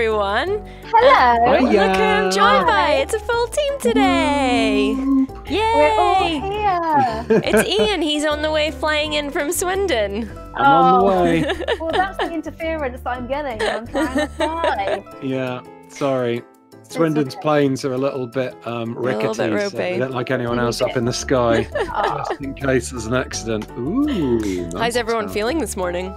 everyone. Hello. Hiya. Look who I'm joined by. It's a full team today. Yay! We're all Yay! here. It's Ian. He's on the way flying in from Swindon. I'm on the Oh. way. well, that's the interference that I'm getting. I'm trying to fly. Yeah, sorry. Swindon's okay. planes are a little bit um, A little rickety, bit so they don't like anyone else up in the sky, Oh. just in case there's an accident. Ooh. How's everyone sound. feeling this morning?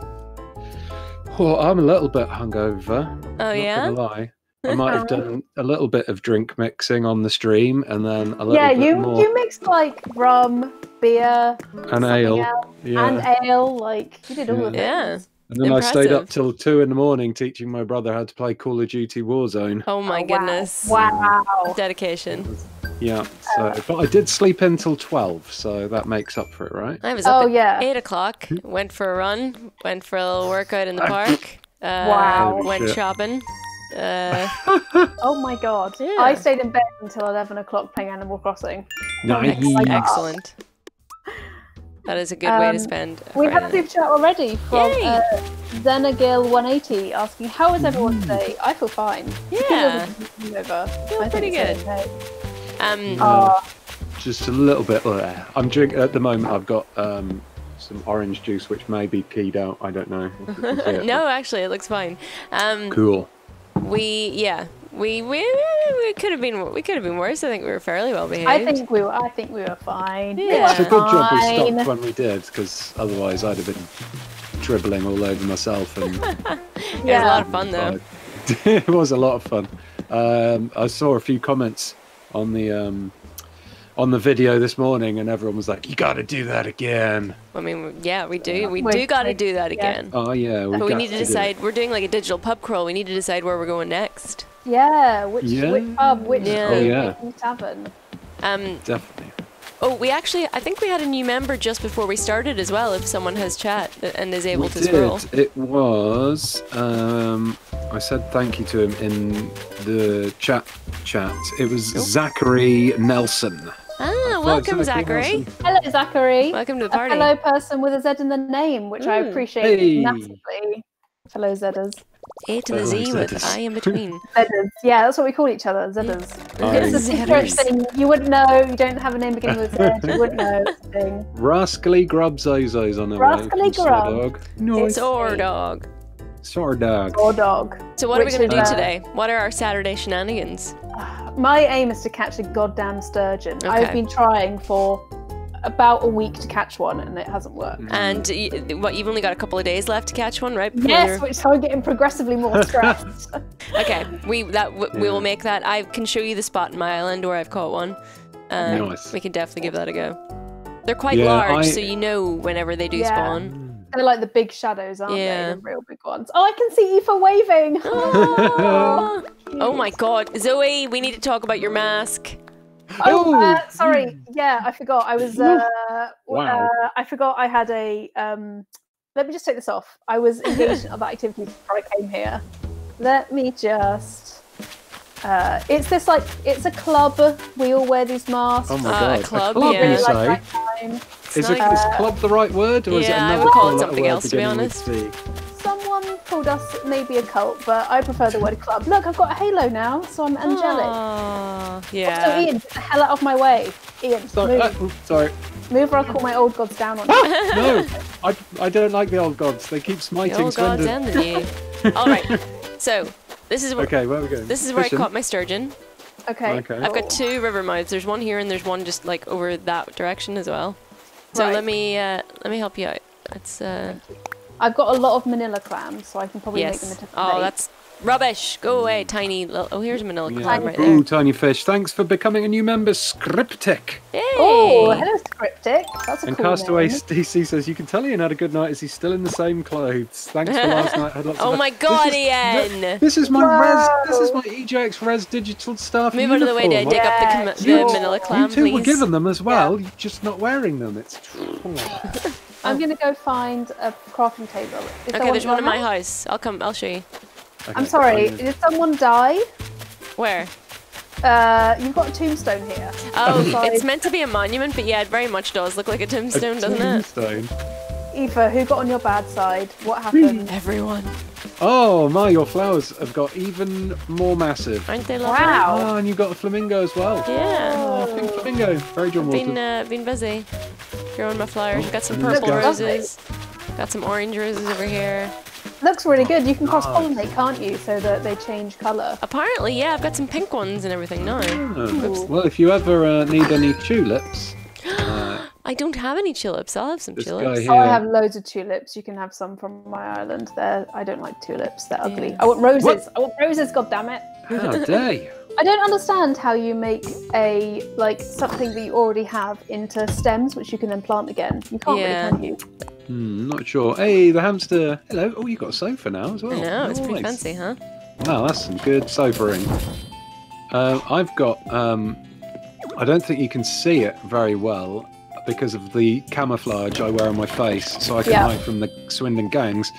Well, I'm a little bit hungover. Oh not yeah. Lie. I might have done a little bit of drink mixing on the stream, and then a little Yeah, bit you more you mixed like rum, beer, and ale. else, Yeah, and ale. Like you did all of it. Yeah. And then I stayed up till two in the morning teaching my brother how to play Call of Duty Warzone. Oh my Oh, goodness. Wow. Dedication. Yeah, so but I did sleep until twelve, so that makes up for it, right? I was up Oh at yeah. eight o'clock. Went for a run. Went for a little workout in the park. Uh, Wow. Went shit. shopping. Uh, Oh my god. Yeah. I stayed in bed until eleven o'clock playing Animal Crossing. Nice. Like- excellent. That is a good way to Um, spend. We have a Friday super chat already from Yay. uh, Zenagil180 asking, How is everyone today? I feel fine. Yeah. Over. Feel I pretty good. okay. Um, Yeah. Oh, Just a little bit. uh, I'm drinking at the moment. I've got um, some orange juice, which may be peed out. I don't know. if you can see it. no, actually, it looks fine. Um, Cool. we yeah, we we we could have been we could have been worse. I think we were fairly well behaved. I think we were. I think we were fine. We Yeah. It's a good job we stopped when we did, because otherwise I'd have been dribbling all over myself. And it was a lot of fun though. it was a lot of fun. Um, I saw a few comments on the um, on the video this morning, and everyone was like, "You got to do that again." I mean, yeah, we do. We We're- do got to do that yeah. again. Oh yeah, But we got need to do it. decide. We're doing like a digital pub crawl. We need to decide where we're going next. Yeah, which, Yeah. which pub, which Yeah. Oh, thing, yeah. which tavern. Um, Definitely. oh, we actually, I think we had a new member just before we started as well. If someone has chat and is able we to did. scroll. It was. Um, I said thank you to him in the chat. Chat. It was Oh. Zachary Nelson. Ah, welcome, Zachary. Nelson. Hello, Zachary. Welcome to the A party. fellow person with a Z in the name, which I Mm. appreciate Hey. massively. Fellow Zedders. A to the Oh, Z with Zedders. I in between. Zedders. Yeah, that's what we call each other, Zedders. Oh, It's a Zedders. secret thing. You wouldn't know. You don't have a name beginning with Z. You wouldn't know. It's a thing. Rascally Grub Zozos on the Rascally Grub. Swordog. No, It's- Or dog. Swordog. Or dog. So what are we going to do uh, today? What are our Saturday shenanigans? My aim is to catch a goddamn sturgeon. Okay. I've been trying for about a week to catch one, and it hasn't worked. And y- what? You've only got a couple of days left to catch one, right? before Yes, you're- which so I'm getting progressively more stressed. Okay, we that w- we Yeah. will make that. I can show you the spot in my island where I've caught one. Um, Nice. We can definitely give that a go. They're quite Yeah, large, I- so you know whenever they do Yeah. spawn. They're like the big shadows, aren't Yeah. they? The real big ones. Oh, I can see Aoife waving. Oh, oh my god, Zoe, we need to talk about your mask. Oh, Oh. uh, sorry. Yeah, I forgot. I was. Uh, Wow. uh, I forgot I had a. Um, let me just take this off. I was engaged in other activities before I came here. Let me just. Uh, it's this like it's a club. We all wear these masks. Oh my Uh, god. a club, club, yeah. you Really like say? nighttime. Is, it, nice. is club the right word, or is it Yeah, I another would call it something else, to be honest. With C? Someone called us maybe a cult, but I prefer the word club. Look, I've got a halo now, so I'm angelic. Aw, So yeah. Ian, get the hell out of my way. Ian, Sorry, move, uh, sorry. move or I'll call my old gods down on you. No, I, I don't like the old gods. They keep The smiting old gods and the new. All right, so this is where Okay, where are we going? this is where Fishing? I caught my sturgeon. Okay. Okay. I've got two river mouths. There's one here and there's one just like over that direction as well. So Right. let me uh, let me help you out. That's uh, I've got a lot of manila clams, so I can probably make them yes. into Oh, bait. that's rubbish. Go away, tiny. Little, oh, here's a manila Yeah. clam right Ooh, there. tiny fish. Thanks for becoming a new member, Scriptic. Hey. Oh, hello, Scriptic. That's a And cool Castaway name. DC says, You can tell Ian had a good night as he's still in the same clothes. Thanks for last night. Had lots Oh of my This God, is- Ian! This is my res. This is my EGX Rezzed Digital Staff. Move out of the way to uniform. dig up the, Yeah, com- you- the manila clam, You two please. were given them as well. You're just not wearing them. It's. I'm going to go find a crafting table. Is Okay, there's one in my house? house. I'll come. I'll show you. I'm sorry, did someone die? Where? Uh, you've got a tombstone here. Oh, it's meant to be a monument, but yeah, it very much does look like a tombstone, doesn't it? Tombstone. Aoife, who got on your bad side? What happened? Everyone. Oh my, your flowers have got even more massive. Aren't they lovely? Wow. Oh, and you've got a flamingo as well. Yeah. Oh, pink flamingo. Very John Been Walton. uh, been busy growing my flowers. Got some purple go. roses. Got some orange roses over here. Looks really good. You can cross pollinate, can't you? So that they change colour. Apparently, yeah, I've got some pink ones and everything now. Oh, well, if you ever uh, need any tulips, I don't have any tulips. I'll have some this tulips. guy here. Oh, I have loads of tulips. You can have some from my island. They're I don't like tulips. They're ugly. Yeah. I want roses. What? I want roses. God damn it! How dare you? I don't understand how you make a like something that you already have into stems, which you can then plant again. You can't Yeah. really, can you? Hmm, not sure. Hey, the hamster. Hello. Oh, you got a sofa now as well. I know, it's pretty fancy, huh? Wow, that's some good sobering. Um, I've got. Um, I don't think you can see it very well because of the camouflage I wear on my face, so I can Yeah. hide from the Swindon gangs.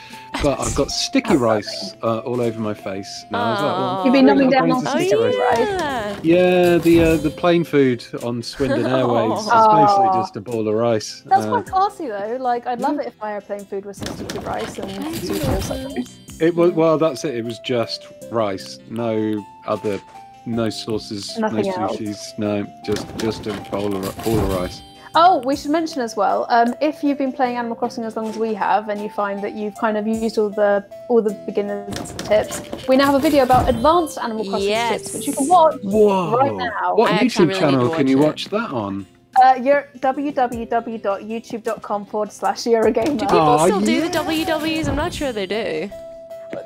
But I've got sticky rice uh, all over my face now as well. Aw. You've been Really numbing down upgraded on to Oh, sticky rice. yeah. Yeah, the uh, the plane food on Swindon Airways is basically just a ball of rice. That's Uh, quite classy though. Like I'd love it if my airplane food was substitute rice and sushi or it was well, that's it. It was just rice, no other, no sauces, Nothing no else. sushis, no, just just a bowl of bowl of rice. Oh, we should mention as well. Um, if you've been playing Animal Crossing as long as we have, and you find that you've kind of used all the all the beginners tips, we now have a video about advanced Animal Crossing Yes. tips, which you can watch. Whoa! Right now. What I YouTube really channel can you watch watch that on? Uh, you're www.youtube.com forward slash Eurogamer. Do people Aw, still do yeah. the WWs? I'm not sure they do.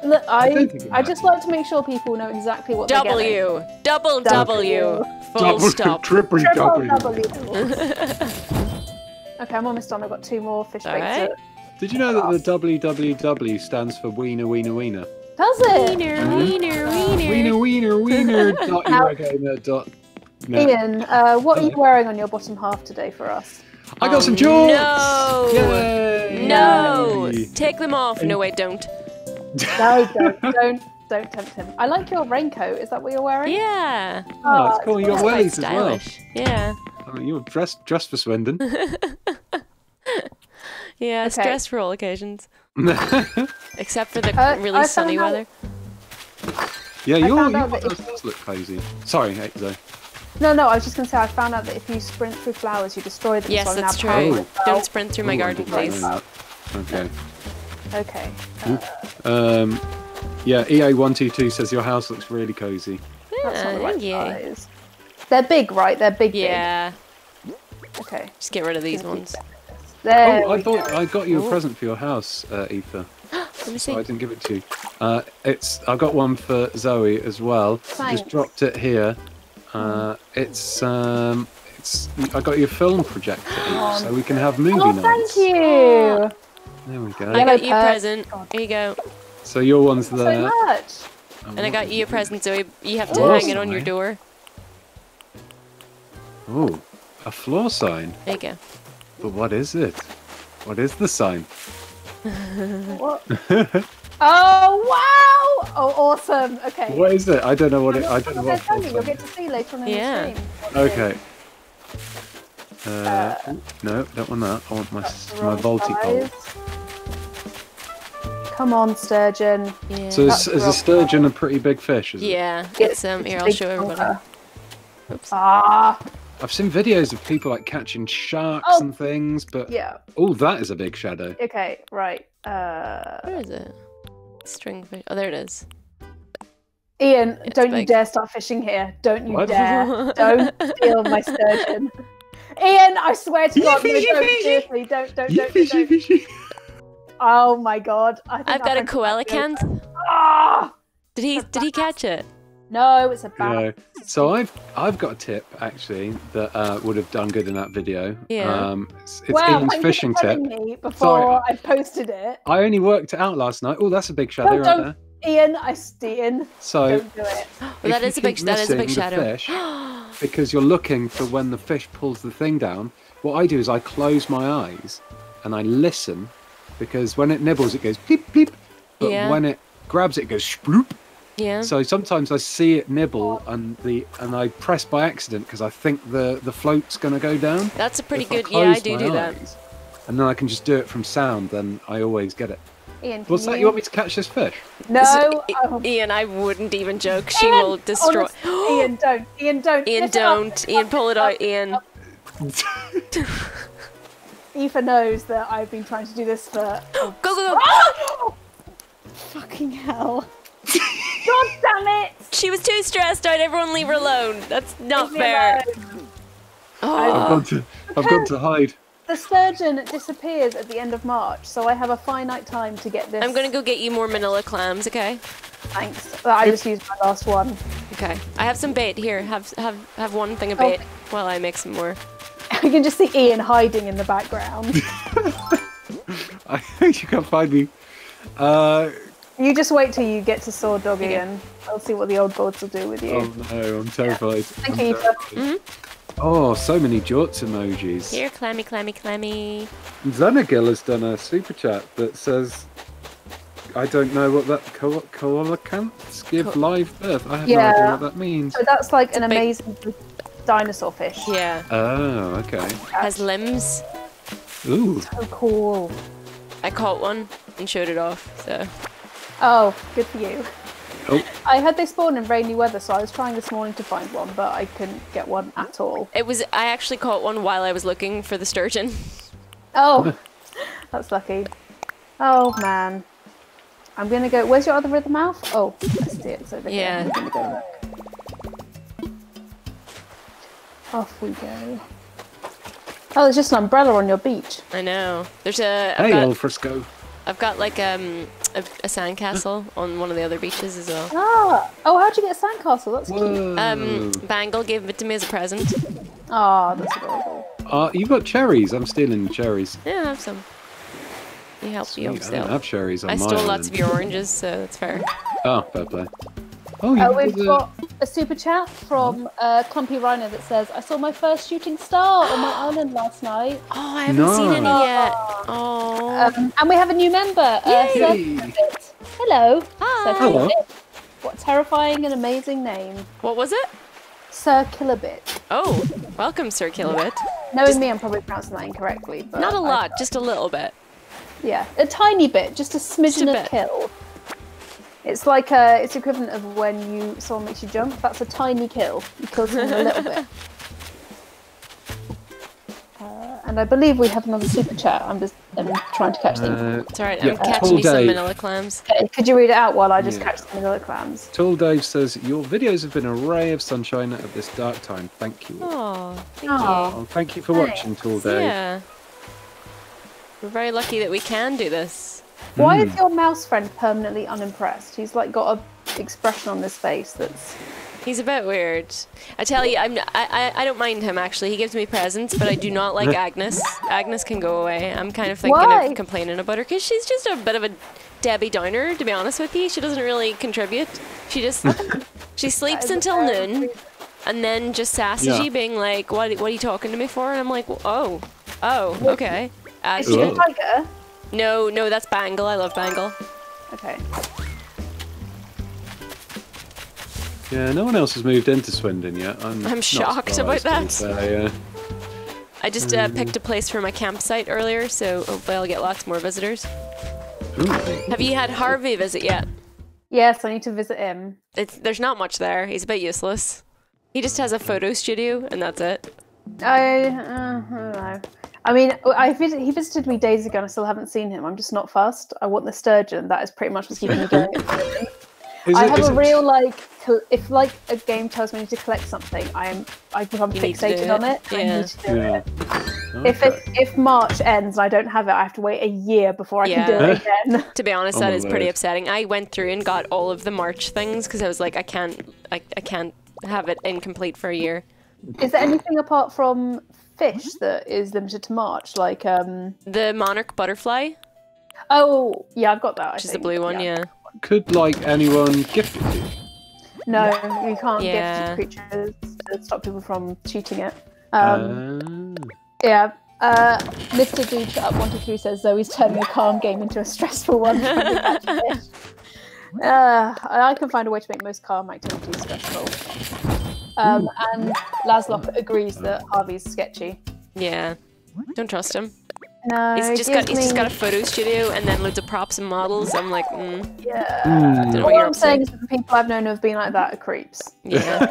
Look, I, don't think it I just like to make sure people know exactly what they're getting. W. Double W. W. Full stop. triple Triple W. W. okay, I'm almost done. I've got two more fish All bakes. right. to- Did you know that the www stands for Wiener Wiener Wiener? Does it? Wiener, Mhm. wiener, wiener. Wiener Wiener Wiener dot Eurogamer dot net. Ian, uh, what are you wearing on your bottom half today for us? I got Oh, some jewels. no. Yay! No! Take them off. No, wait, don't. No, don't, don't, don't tempt him. I like your raincoat. Is that what you're wearing? Yeah. Oh, it's cool. You got It's quite wellies as well. stylish. Yeah. I mean, you're dressed dressed for Swindon. Yeah, it's Okay. dressed for all occasions. Except for the Uh, really I sunny found weather. your found your out that does if- does look cozy. Sorry, hey, Zoe. No, no, I was just going to say I found out that if you sprint through flowers, you destroy them. Yes, so that's true. Oh. Don't sprint through my Ooh, I garden, please. that. Okay. Okay. Um, yeah, EA122 says your house looks really cozy. That's not Yeah, the right thank you. size. They're big, right? They're big, Yeah. big. Okay. Just get rid of these ones. There oh, I thought go. I got you a Ooh. present for your house, uh, Aoife. Let me So see. I didn't give it to you. Uh, it's I got one for Zoe as well. Thanks. Just dropped it here. Uh, it's um, it's I got you a film projector, Eve, so we can have movie Oh, nights. thank you. There we go. I got you a present. Here you go. So your one's there. So there. much. Oh, and I got you a present, so you have to Oh, hang it on your door. Oh, a floor sign. There you go. But what is it? What is the sign? What? oh wow! Oh, awesome. Okay. What is it? I don't know what it. I don't know I'm what. gonna tell you. You'll get to see later on in Yeah. the stream. Okay. Uh, ooh, no, don't want that. I want my That's my wrong vaulting pole. Come on, sturgeon. Yeah. So is, is a sturgeon a pretty big fish? Is it? yeah. Get- It's um. Here, I'll show everybody. chunker. Oops. Ah, I've seen videos of people like catching sharks Oh. and things, but yeah. oh, that is a big shadow. Okay, right. Uh, Where is it? String fish. Oh, there it is. Ian, It's don't you dare start fishing here. Don't you What? dare. don't steal my sturgeon. Ian, I swear to God, no, don't, seriously, don't, don't, don't, don't. Oh my God. I think I've got a went- coelacanth. Ah! Did he? Did he catch it? No, it's a bat. No. So I've I've got a tip actually that uh, would have done good in that video. Yeah. Um, it's it's Well, Ian's thank you for fishing tip. me before Sorry. I posted it. I only worked it out last night. Oh, that's a big shadow No, right don't. there. Ian, I stay in. So don't do it. Well, if that you a big. keep That is a big missing the shadow. fish, because you're looking for when the fish pulls the thing down. What I do is I close my eyes and I listen because when it nibbles, it goes peep peep, but Yeah. when it grabs it, it goes sploop. yeah. So sometimes I see it nibble and the and I press by accident because I think the the float's going to go down. That's a pretty If I good. Yeah, I close do my do that. eyes, And then I can just do it from sound. Then I always get it. Ian, can What's that? You want me to catch this fish? No. I- oh. Ian, I wouldn't even joke. She Ian, will destroy. honest- Ian, don't. Ian, don't. Ian, Lift don't. Ian, pull it out. up. Ian. Aoife knows that I've been trying to do this for. Oh, Go, go, go. Oh! Fucking hell. God damn it! She was too stressed out. Everyone leave her alone. That's not Leave fair. alone. I've Oh, gone to. I've gone to hide. The sturgeon disappears at the end of March, so I have a finite time to get this. I'm gonna go get you more manila clams, okay? Thanks. I just used my last one. Okay. I have some bait here. Have have have one thing of Oh. bait while I make some more. I can just see Ian hiding in the background. I, think you can't find me. Uh, you just wait till you get to Swordog Okay. Ian. I'll see what the old gods will do with you. oh no, I'm terrified. Thank I'm you, Aoife. terrified. Oh, so many jorts emojis. Here, clammy, clammy, clammy. Xenagil has done a super chat that says, "I don't know what that coelacanth give Co- live birth. I have Yeah. no idea what that means." So that's like an big- amazing dinosaur fish. Yeah. Oh, okay. Has limbs. Ooh, So cool. I caught one and showed it off. So Oh, good for you. Oh, I had they spawn in rainy weather, so I was trying this morning to find one, but I couldn't get one at all. it was. I actually caught one while I was looking for the sturgeon. Oh, that's lucky. Oh man, I'm gonna go. Where's your other river mouth? Oh, I see it. It's over here. Yeah. I'm gonna go look. Off we go. Oh, there's just an umbrella on your beach. I know. There's a. I've hey, got, old Frisco. I've got like um a, a sandcastle on one of the other beaches as well. Ah, oh, how'd you get a sandcastle? That's cute. Um, Bangle gave it to me as a present. Oh, that's adorable. Uh, you've got cherries. I'm stealing cherries. Yeah, I have some. You help you Sweet, I don't have cherries on I my stole lots of your oranges, so that's fair. Oh, fair play. Oh, you Uh, we've the- got a super chat from uh, Clumpy Rhino that says, "I saw my first shooting star on my island last night." Oh, I haven't seen any yet. Oh. Um, and we have a new member, uh, Sir Yay. Kilobit. Hello. Hi. Sir Hello. What a terrifying and amazing name. what was it? Sir Kilobit. Oh, welcome, Sir Kilobit. Knowing me, I'm probably pronouncing that incorrectly. But Not a lot, just a little bit. yeah, a tiny bit, just a smidgen bit. of kill. It's like uh, it's equivalent of when you someone makes you jump. That's a tiny kill. You kill someone a little bit. Uh, and I believe we have another super chat. I'm just I'm trying to catch them. Uh, It's alright, Yeah, I'm catching Paul you some manila clams. Okay, could you read it out while I just Yeah. catch the manila clams? Tall Dave says, Your videos have been a ray of sunshine at this dark time. Thank you. Oh, thank Aw. Oh, thank you for Thanks. watching, Tall. Dave. Yeah. We're very lucky that we can do this. Why Hmm. is your mouse friend permanently unimpressed? He's like got a expression on his face that's He's a bit weird. I tell you, I'm, I, I, I don't mind him actually. He gives me presents, but I do not like Agnes. Agnes can go away. I'm kind of thinking Why? of complaining about her because she's just a bit of a Debbie Downer, to be honest with you. She doesn't really contribute. She just she sleeps until noon, and then just sasses Yeah. being like, "What? What are you talking to me for?" And I'm like, "Oh, oh, okay." As Is she a tiger? No, no, that's Bangle. I love Bangle. Okay. Yeah, no one else has moved into Swindon yet. I'm, I'm shocked about surprised, to be that. fair, yeah. I just uh, picked a place for my campsite earlier, so hopefully I'll get lots more visitors. Ooh. Have you had Harvey visit yet? Yes, I need to visit him. It's, there's not much there. He's a bit useless. He just has a photo studio, and that's it. I, uh, I don't know. I mean, I vis- he visited me days ago and I still haven't seen him. I'm just not fast. I want the sturgeon. That is pretty much what's keeping me going. Is I it- have is a it- real like, if like a game tells me I need to collect something, I am I become You need to do fixated it. on it. I Yeah. need to do Yeah. it. If Okay. it if March ends and I don't have it, I have to wait a year before I can do it again. To be honest, Oh that my is pretty word. upsetting. I went through and got all of the March things because I was like, I can't, I, I can't have it incomplete for a year. Is there anything apart from fish that is limited to March? Like um The monarch butterfly, oh yeah, I've got that. I which is the blue one, yeah. Could like anyone gift it? No, you can't Yeah. gift creatures to stop people from cheating it. Um, Ah. Yeah. Uh, Mr. Dude Shut Up 123 says Zoe's turning a calm game into a stressful one. uh, I can find a way to make most calm activities stressful. Um, and Laszlo agrees that Harvey's sketchy. Yeah. Don't trust him. No, He's just got gives he's just got a photo studio and then loads of props and models. I'm like, mm, Yeah. Don't know All what I'm up to. saying is that the people I've known who have been like that are creeps. Yeah.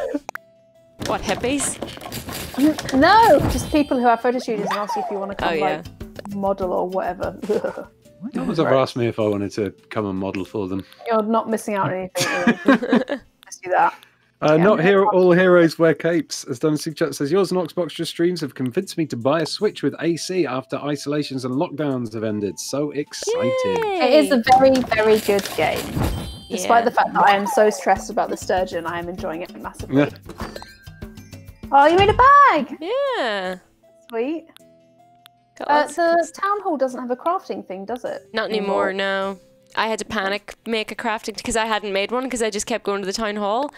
what hippies? No, just people who have photo studios and ask you if you want to come Oh, yeah. like model or whatever. No one's ever asked me if I wanted to come and model for them. You're not missing out on anything. Ian. Let's do that. Uh, Yeah, not I'm hero, all heroes wear capes. As Done Super Chat says, yours and Xbox streams have convinced me to buy a Switch with AC after isolations and lockdowns have ended. So excited! It is a very, very good game. Despite Yeah. the fact that I am so stressed about the sturgeon, I am enjoying it massively. Yeah. Oh, you made a bag! Yeah. Sweet. Got Uh, lots the town hall doesn't have a crafting thing, does it? Not anymore. No. I had to panic make a crafting because I hadn't made one because I just kept going to the town hall.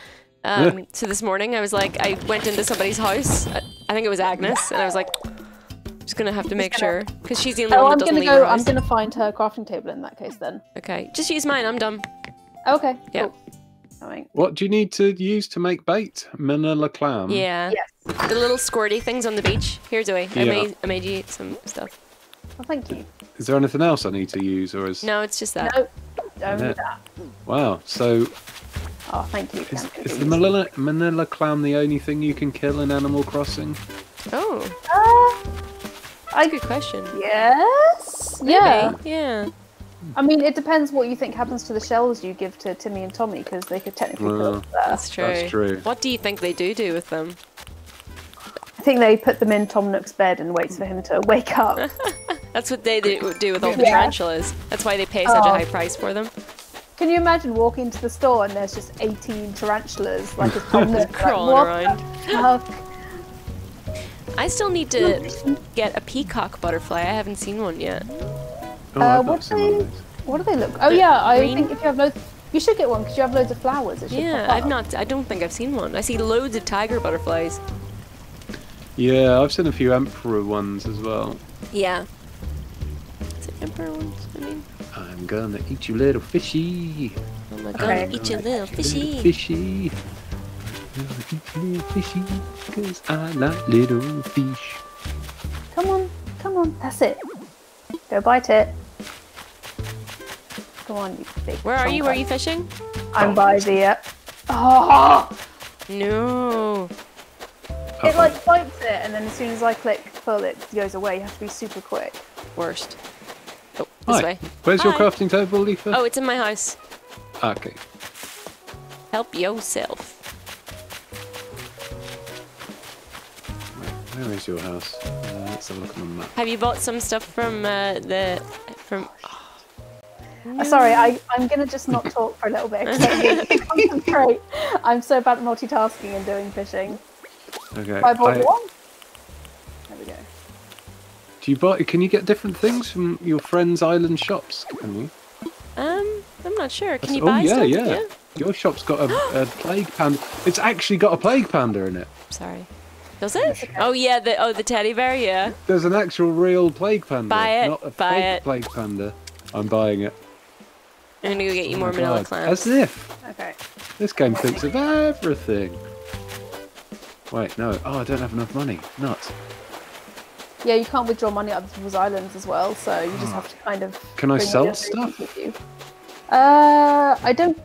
Um, So this morning I was like, I went into somebody's house. I, I think it was Agnes, and I was like, I'm just gonna have to make sure because she's the only Oh, one I'm that doesn't gonna leave go. her I'm gonna find her crafting table in that case then. Okay, just use mine. I'm done. Okay. Yeah. Cool. What do you need to use to make bait? Manila clam. Yeah. Yes. The little squirty things on the beach. Here, Zoe. I Yeah. made I made you some stuff. Well, thank you. Is there anything else I need to use, or is No, it's just that. No, only that. wow? So Oh, thank you. is, is the Manila Manila clam the only thing you can kill in Animal Crossing? Oh, Uh, that's a good question. yes. Yeah. Maybe, Yeah. I mean, it depends what you think happens to the shells you give to Timmy and Tommy because they could technically Well, put. That's true. That's true. What do you think they do do with them? I think they put them in Tom Nook's bed and waits for him to wake up. That's what they do, do with all the Yeah. tarantulas. That's why they pay such a Oh. high price for them. Can you imagine walking into the store and there's just 18 tarantulas like a Tom Nook Crawling what around. the? I still need to get a peacock butterfly. I haven't seen one yet. Oh, Uh, what do they- those. What do they look? Oh The yeah, I green? think if you have loads, you should get one because you have loads of flowers. It should Yeah, I've not. I don't think I've seen one. I see loads of tiger butterflies. Yeah, I've seen a few emperor ones as well. Yeah. Is it emperor ones? I mean, I'm gonna eat you, little fishy. oh my god, Okay. eat your little Little fishy. fishy. Gonna eat you, little fishy, 'cause I like little fish. Come on, come on, that's it. Go bite it. Go on, you big. Where are you? Where are you fishing? I'm by the. Uh... Oh! No. It like bites it, and then as soon as I click pull, it goes away. You have to be super quick. Worst. Oh, this Hi. way. Where's your crafting table, Leafa? Oh, it's in my house. Okay. Help yourself. Where is your house? Uh, let's have a look on the map. Have you bought some stuff from uh, the from? Uh, sorry, I, I'm gonna just not talk for a little bit. concentrate. I'm so bad at multitasking and doing fishing. Okay. I bought I- one. There we go. do you buy? Can you get different things from your friends' island shops? Can you? Um, I'm not sure. Can That's- you oh buy yeah, stuff? yeah, yeah. Your shop's got a, a plague panda. It's actually got a plague panda in it. Sorry. Does it? Oh yeah. The oh the teddy bear. Yeah. There's an actual real plague panda. Buy it, Not a buy fake it. plague panda. I'm buying it. I'm gonna go get you Oh more my manila clams. As if Okay. this game thinks of everything. Wait, no. Oh, I don't have enough money. Nuts. Yeah, you can't withdraw money out of people's islands as well, so you just have to kind of. Can I sell stuff? with you. Uh, I don't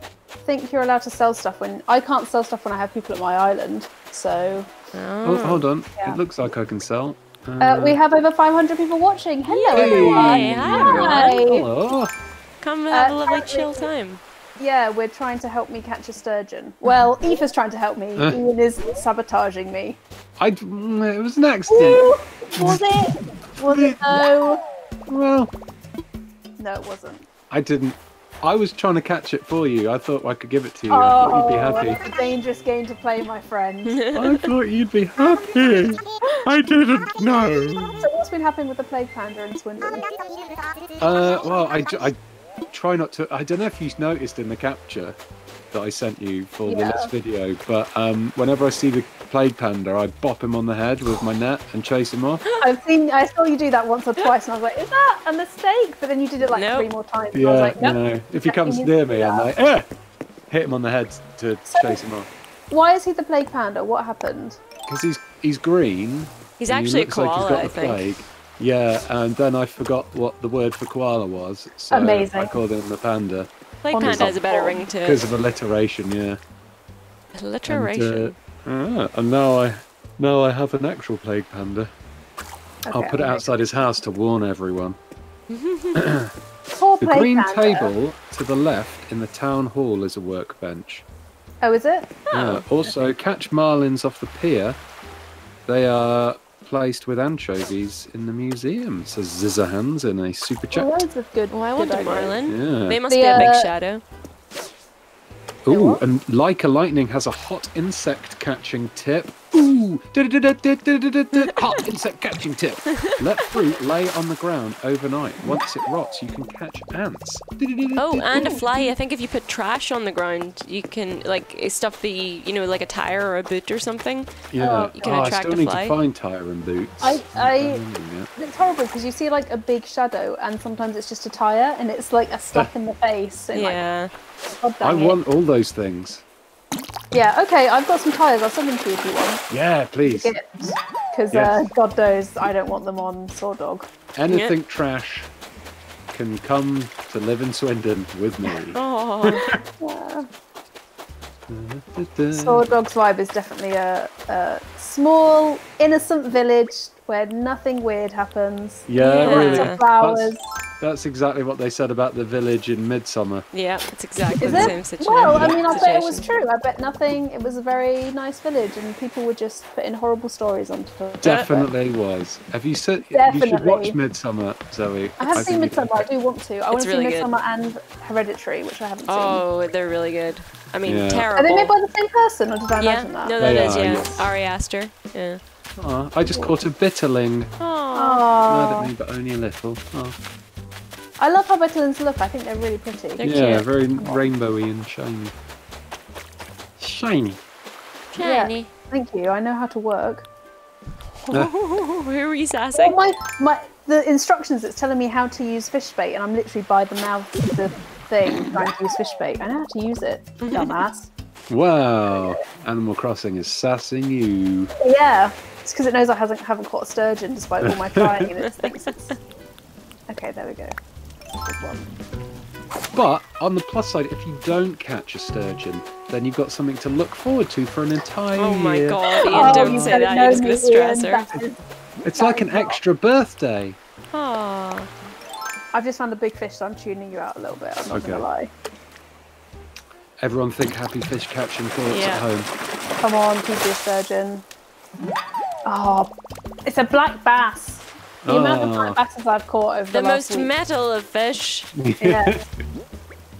think you're allowed to sell stuff when I can't sell stuff when I have people at my island. So Oh, hold on. Yeah. It looks like I can sell. uh, we have over 500 people watching. Hello, everyone. Yay, hi. Hello. Come have a Uh, lovely chill time. Yeah, we're trying to help me catch a sturgeon. Well, Aoife's trying to help me. Ian is sabotaging me. I. mm, It was an accident. Woo! Was it? Was it? No. Well, No, it wasn't. I didn't. I was trying to catch it for you. I thought I could give it to you. I thought you'd be happy. Oh, that's a dangerous game to play, my friend. I thought you'd be happy. I didn't know. so, what's been happening with the plague panda in Swindon? Uh, well, I, I try not to. I don't know if you've noticed in the capture that I sent you for the last video, but um, whenever I see the plague panda, I bop him on the head with my net and chase him off. I've seen, I saw you do that once or twice, and I was like, "Is that a mistake?" But then you did it like Nope. three more times. And I was Yeah, like, nope. no. If he comes near me, I'm like, eh! hit him on the head to So- chase him off. Why is he the plague panda? What happened? Because he's he's green. He's and he actually a looks like he's koala, got I think. plague. Yeah, and then I forgot what the word for koala was. So Amazing. I called him the panda Plague On Panda has a better ring to it. because of alliteration. Yeah. Alliteration. And, uh, ah, and now I now I have an actual plague panda. I'll Okay, put it outside his house to warn everyone. Poor The green Panda. table to the left in the town hall is a workbench. Oh, is it? Yeah. Also, catch marlins off the pier. They are placed with anchovies in the museum. Says Zizahans in a super chat. Loads of good. Oh, I good want a ideas. marlin. Yeah. They must The, be a big uh, shadow. Ooh, and like a lightning has a hot insect catching tip. Ooh, hot insect catching tip. Let fruit lay on the ground overnight. Once it rots, you can catch ants. Oh, and a fly. I think if you put trash on the ground, you can like stuff the you know like a tire or a boot or something. Yeah. You can oh, I attract still a need to find tire and boots. I, I, it's horrible because you see like a big shadow, and sometimes it's just a tire, and it's like a slap in the face. Yeah. Like, I it. want all those things. Yeah. Okay. I've got some tires. I'll send them to you if you want. Yeah, please. Because Yes. uh, God knows I don't want them on Swordog. Anything trash can come to live in Swindon with me. Oh. Yeah. Sword Dog's vibe is definitely a, a small, innocent village where nothing weird happens. Yeah, Yeah. really. Lots Lots of of flowers. That's, that's exactly what they said about the village in Midsommar. yeah, it's exactly Is the it? same situation. Well, I mean, I bet it was true. I bet nothing. It was a very nice village, and people were just putting horrible stories onto it. Definitely was. Have you seen? You should watch Midsommar, Zoe. I haven't seen Midsommar. I do want to. I want to really see good. Midsommar and Hereditary, which I haven't seen. Oh, they're really good. I mean, Yeah. Are they made by the same person, or did I yeah, imagine that? no, They that is are, yeah. yes. Ari Aster. Yeah. Aw, I just caught a bitterling. Oh. Mad at Oh, me, but only a little. Oh. I love how bitterlings look. I think they're really pretty. They're Yeah, cute. very rainbowy and shiny. Shiny. Shiny. Thank you. I know how to work. Uh. Who are you Well, sassing? my, my the instructions it's telling me how to use fish bait, and I'm literally by the mouth of the thing trying to use fish bait. I know how to use it, dumbass. Wow. Animal Crossing is sassing you. Yeah, it's because it knows I hasn't haven't caught a sturgeon despite all my trying, and it thinks it's. Okay, there we go. But on the plus side, if you don't catch a sturgeon, then you've got something to look forward to for an entire year. Oh my year. god, oh, Ian, Oh, don't you say that. know It's me, gonna stress her. That is- It's like an extra birthday. Oh. I've just found a big fish, so I'm tuning you out a little bit. I'm not Okay. gonna lie. Everyone think happy fish catching thoughts Yeah. at home. Come on, keep your sturgeon. Oh, it's a black bass. The amount of Oh. black basses I've caught over the, The last most week. metal of fish. Yeah.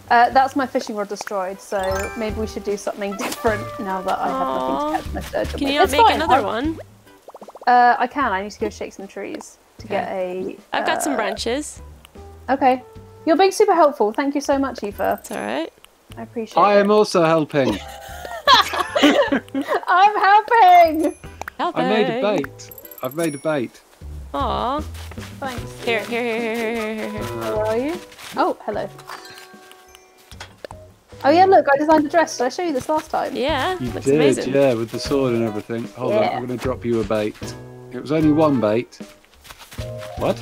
Uh, that's my fishing rod destroyed, so maybe we should do something different now that I have Aw. nothing to catch my sturgeon Can with. you not It's make fine, another one? Uh, I can. I need to go shake some trees to get a. I've got some uh, branches. Okay. You're being super helpful. Thank you so much, Aoife. It's alright. I appreciate I it. I am also helping. I'm helping! Help I made a bait. I've made a bait. Aw. Thanks. Here, here, here, here, here, here, here. Where are you? Oh, hello. Oh yeah, look, I designed a dress. Did I show you this last time? Yeah, You looks did, amazing. yeah, with the sword and everything. Hold on, I'm going to drop you a bait. It was only one bait. What?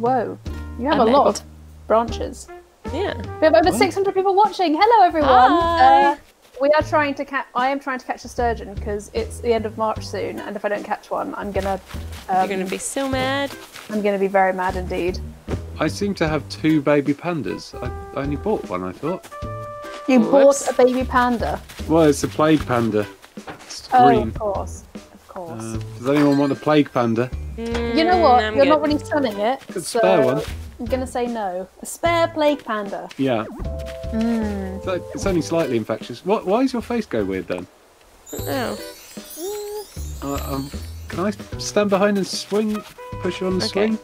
Whoa. You have I a bet. lot of branches. Yeah. We have over What? 600 people watching. Hello, everyone. Hi. Uh, we are trying to catch. I am trying to catch a sturgeon because it's the end of March soon, and if I don't catch one, I'm gonna. Um, You're gonna be so mad. I'm gonna be very mad indeed. I seem to have two baby pandas. I I only bought one, I thought. You Whoops. bought a baby panda. Well, it's a plague panda. It's Oh, green. of course, of course. Uh, does anyone want a plague panda? you know what? Mm, I'm You're not really selling it. Could so spare one. I'm gonna say no. A spare plague panda. Yeah. Mm. So it's only slightly infectious. What? Why does your face go weird then? Oh. Uh, um, can I stand behind and swing? Push you on the Okay. swing?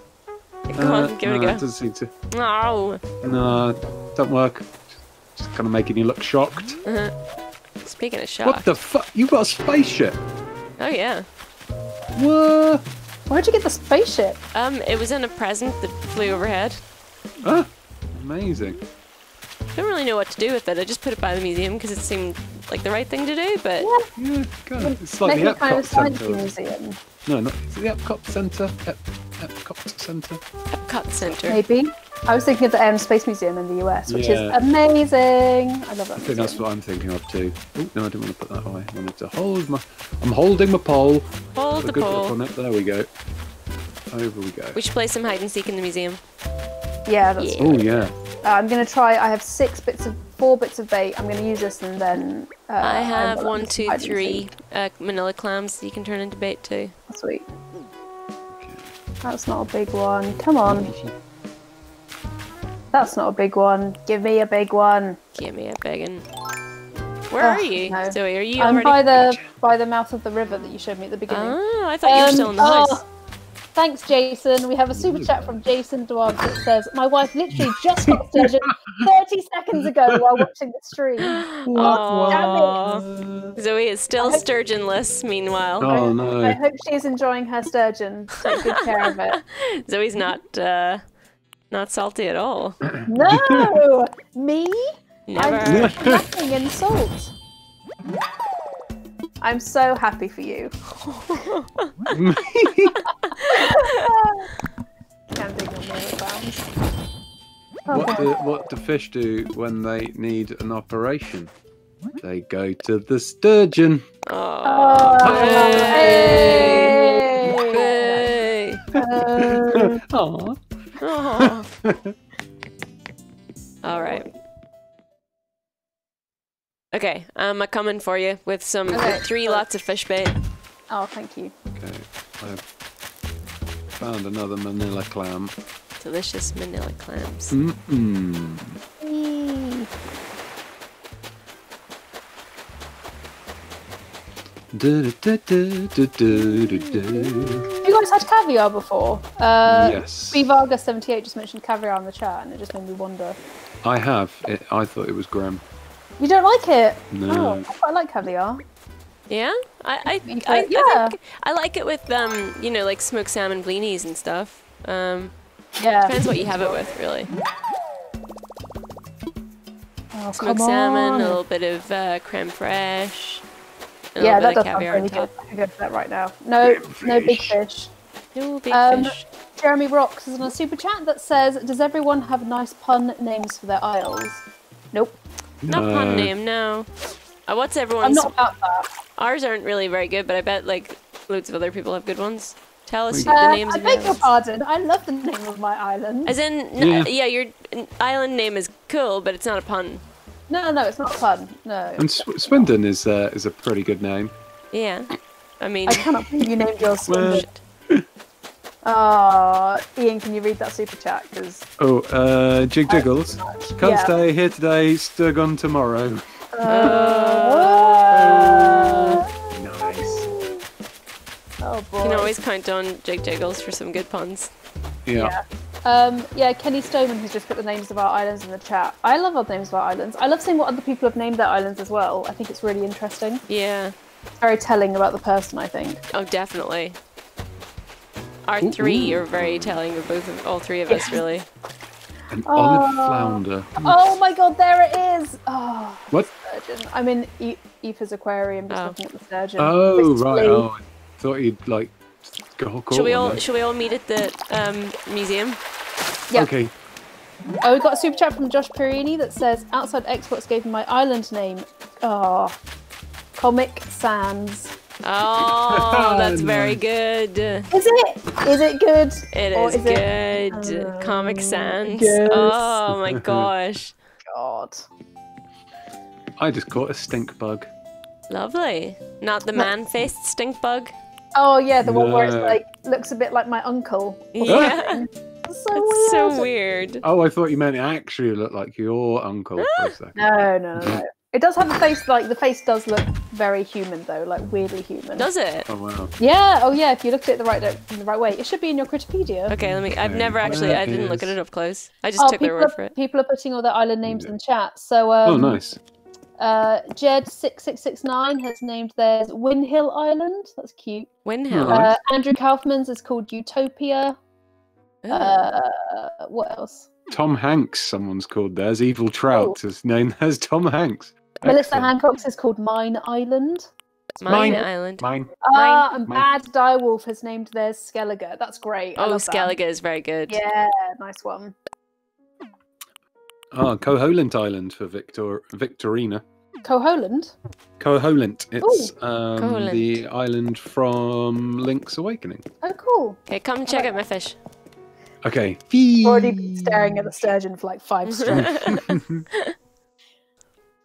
Come Uh, on, give no, it a go. It doesn't seem to. Oh. No, don't work. Just kind of making you look shocked. Uh-huh. Speaking of shock. What the fuck? You've got a spaceship? Oh yeah. What? Where'd you get the spaceship? Um, it was in a present that flew overhead. Ah, amazing. I don't really know what to do with it. I just put it by the museum because it seemed like the right thing to do. But Yeah, God, it's like Making the it kind of science Centre. museum. No, not is it the Epcot Centre. Ep- Epcot Centre? Epcot Center. Maybe. I was thinking of the Air and Space Museum in the US, which Yeah. is amazing. I love that I think museum. that's what I'm thinking of too. Oh no, I didn't want to put that away. I wanted to hold my. I'm holding my pole. Hold the a good grip pole. on it. There we go. Over we go. We should play some hide and seek in the museum. Yeah, that's. Yeah. Oh yeah. Uh, I'm gonna try. I have six bits of four bits of bait. I'm gonna use this and then. Uh, I have one, two, three one, have two, hide and three seek. uh, manila clams that you can turn into bait too. Sweet. That's not a big one. Come on. That's not a big one. Give me a big one. Give me a big one. Where are you, no. Zoe? Are you I'm already? by the by the mouth of the river that you showed me at the beginning. Oh, I thought you were Um, still in the oh, house. Thanks, Jason. We have a super chat from Jason Dwag that says, "My wife literally just got sturgeon 30 seconds ago while watching the stream." Aw. Zoe is still sturgeonless. Meanwhile, Oh I hope she is enjoying her sturgeon. Take good care of it. Zoe's not uh, not salty at all. No, me? Never. I'm nothing in salt. I'm so happy for you. Can't dig more what do what do fish do when they need an operation? They go to the sturgeon. Oh, oh Hey! hey. Aw. Oh. All right. Okay, um, I'm coming for you with some Okay. three lots of fish bait. oh, thank you. Okay, I've found another manila clam. Delicious manila clams. Mm-mm. Whee! Du-du-du-du-du-du-du. You guys had caviar before? Uh, Yes. B Varga seventy eight just mentioned caviar in the chat, and it just made me wonder. I have. It, I thought it was Graham. You don't like it? No. Oh, I like caviar. Yeah, I I, think I, so, I, think I like it with um, you know, like smoked salmon blinis and stuff. Um, Yeah. depends what you have it with, really. Oh, Smoked come salmon, on. a little bit of uh, creme fraiche, a Yeah, that bit does sound really good. I can go for that right now. No, no big fish. fish. No big Um, fish. Jeremy Rocks is on a super chat that says, "Does everyone have nice pun names for their isles?" Nope. Not No. pun name, no. Uh, what's everyone's? I'm not about that. Ours aren't really very good, but I bet like loads of other people have good ones. Tell us Uh, the Uh, names I of beg your your pardon. I love the name of my island. As in, Yeah. yeah. your island name is cool, but it's not a pun. No, no, it's not fun. No. And Sw- Swindon is uh, is a pretty good name. Yeah. I mean, I cannot believe you named yours Well- Swindon. Oh, Ian, can you read that super chat? Because Oh, uh, Jig Jiggles. Can't Yeah. stay here today, still gone tomorrow. Nice. Oh boy. you can always count on Jig Jiggles for some good puns. Yeah. Um, yeah, Kenny Stoneman has just put the names of our islands in the chat. I love our names of our islands. I love seeing what other people have named their islands as well. I think it's really interesting. Yeah. It's very telling about the person, I think. Oh, definitely. Our Ooh, three ooh. are very telling of both of all three of us, really. An olive Oh. flounder. Oh my god, there it is! Oh, What? sturgeon. I'm in e- Aoife's aquarium just Oh. looking at the sturgeon. Oh, right. Oh, I thought you'd like go call Should we all then. should we all meet at the um, museum? Yeah. Okay. Oh, we got a super chat from Josh Perini that says Outside Xbox gave me my island name. Oh, Comic Sans. Oh, oh, that's very good. Is it? Is it good? It is, is is it- good. Oh, Comic Sans. yes. Oh my gosh. God. I just caught a stink bug. Lovely. Not the man faced stink bug. Oh yeah, the one where it's No. like looks a bit like my uncle. Yeah. It's so That's weird. so weird. Oh, I thought you meant it actually looked like your uncle for a second. No, no, no, no. It does have a face like the face does look very human though, like weirdly human. Does it? Oh wow. Yeah. Oh yeah. If you looked at it the right in the right way, it should be in your Critterpedia. Okay, let me. I've never actually. I didn't look at it up close. I just Oh, took their word are, for it. people are putting all their island names in chat. So um, Oh, nice. uh, Jed six six six nine has named theirs Windhill Island. That's cute. Windhill. Nice. Uh, Andrew Kaufman's is called Utopia. Ooh. Uh, what else? Tom Hanks, someone's called theirs. Evil Trout is named as Tom Hanks. Melissa Hancock's is called Mine Island. Mine, Mine. Island. Mine. Ah, and Mine. Bad Direwolf has named theirs Skellige. That's great. I Oh, love that. Skellige is very good. Yeah, nice one. Ah, Koholint Island for Victor Victorina. Koholland. Koholint. It's um, Koholint. the island from Link's Awakening. Oh, cool. Okay, come check out my fish. Okay. Already been staring at the sturgeon for like five strokes.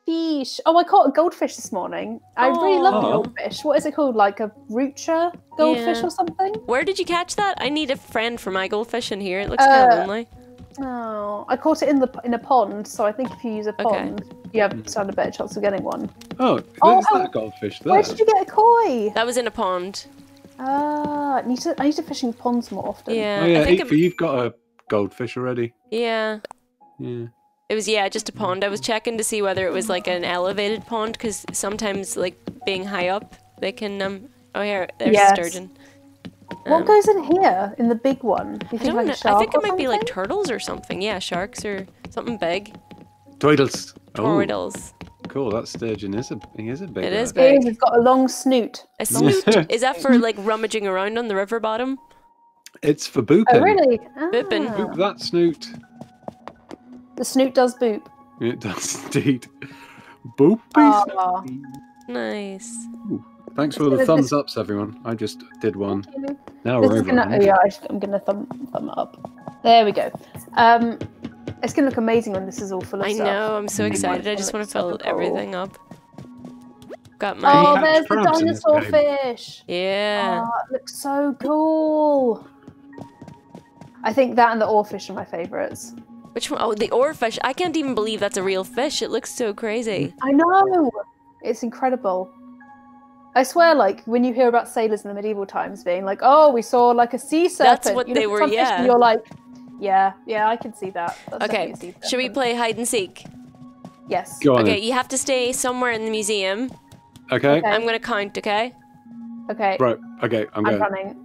Fish. Oh, I caught a goldfish this morning. I really love goldfish. What is it called? Like a rucha goldfish Yeah. or something? Where did you catch that? I need a friend for my goldfish in here. It looks kind Uh, of lonely. Oh, I caught it in the in a pond. So I think if you use a Okay. pond, you have stand a better chance of getting one. Oh, there's Oh, that goldfish there. Where did you get a koi? That was in a pond. Ah, I need to I need to fish in ponds more often. Yeah. oh yeah, I think Aoife, you've got a goldfish already. yeah. Yeah. It was yeah, just a pond. I was checking to see whether it was like an elevated pond because sometimes like being high up, they can um. Oh here, there's Yes. a sturgeon. What Um, goes in here in the big one? Do you I think don't like know. shark I think it or might be like turtles or something. Yeah, sharks or something big. Turtles. Oh, Turtles. cool. That sturgeon is a he is a big. It is lad. It is, big. it's got a long snoot. A snoot. is that for like rummaging around on the river bottom? It's for booping. Oh, really? Bippin'. Ah. Boop that snoot. The snoot does boop. It does indeed. Boopy. Aw. Nice. Thanks for the give it thumbs ups, everyone. I just did one. Now This we're over. gonna. Oh yeah, I should, I'm gonna thumb thumb up. There we go. Um, it's gonna look amazing when this is all full of I stuff. know. I'm so Mm. excited. I just want to fill everything up. Got my. Oh, there's the crabs in this dinosaur fish. Yeah. Oh, it looks so cool. I think that and the oarfish are my favourites. Which one? Oh, the oarfish. I can't even believe that's a real fish. It looks so crazy. I know. It's incredible. I swear, like when you hear about sailors in the medieval times being like, "Oh, we saw like a sea serpent," That's what you they look at were, some fish and yeah. You're like, "Yeah, yeah, I can see that." That's Okay. definitely a sea Should we play hide and seek? Yes. Go on. Okay, then. you have to stay somewhere in the museum. Okay. Okay. I'm gonna count. Okay. Okay. Right. Okay. I'm I'm going. running.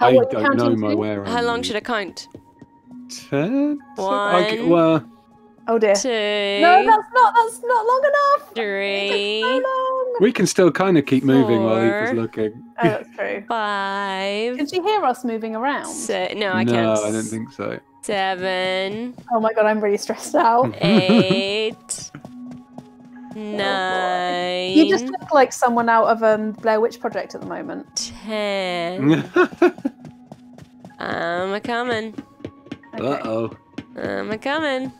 I what, don't know counting my to? way around. How long should I count? Ten. Okay, well, Oh dear. Two. No, that's not. That's not long enough. Three. So long. we can still kind of keep moving while Aoife's Four. looking. Oh, that's true. Five. Can she hear us moving around? Si- no, I no, can't. No, I don't think so. Seven. Oh my god, I'm really stressed out. Eight. Nine. You just look like someone out of um, Blair Witch Project at the moment. Ten. I'm a coming. Okay. uh oh. I'm a coming.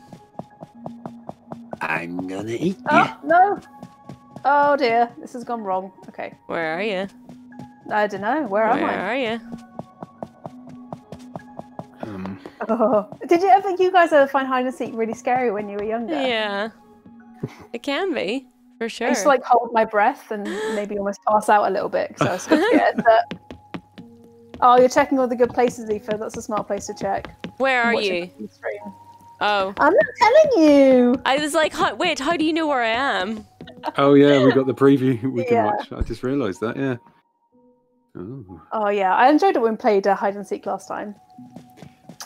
I'm gonna eat you. Oh no! Oh dear, this has gone wrong. Okay, Where are you? I don't know. Where am I? Where are you? Um, Oh. Did you ever, you guys ever find hide and seek really scary when you were younger? Yeah. It can be, for sure. I used to like hold my breath and maybe almost pass out a little bit because I was so scared. But oh, you're checking all the good places, Aoife. That's a smart place to check. Where are you? on. Oh. I'm not telling you. I was like, how, wait, how do you know where I am? oh yeah, we got the preview we can Yeah. watch. I just realised that. Yeah. Oh. Oh yeah, I enjoyed it when we played uh, hide and seek last time.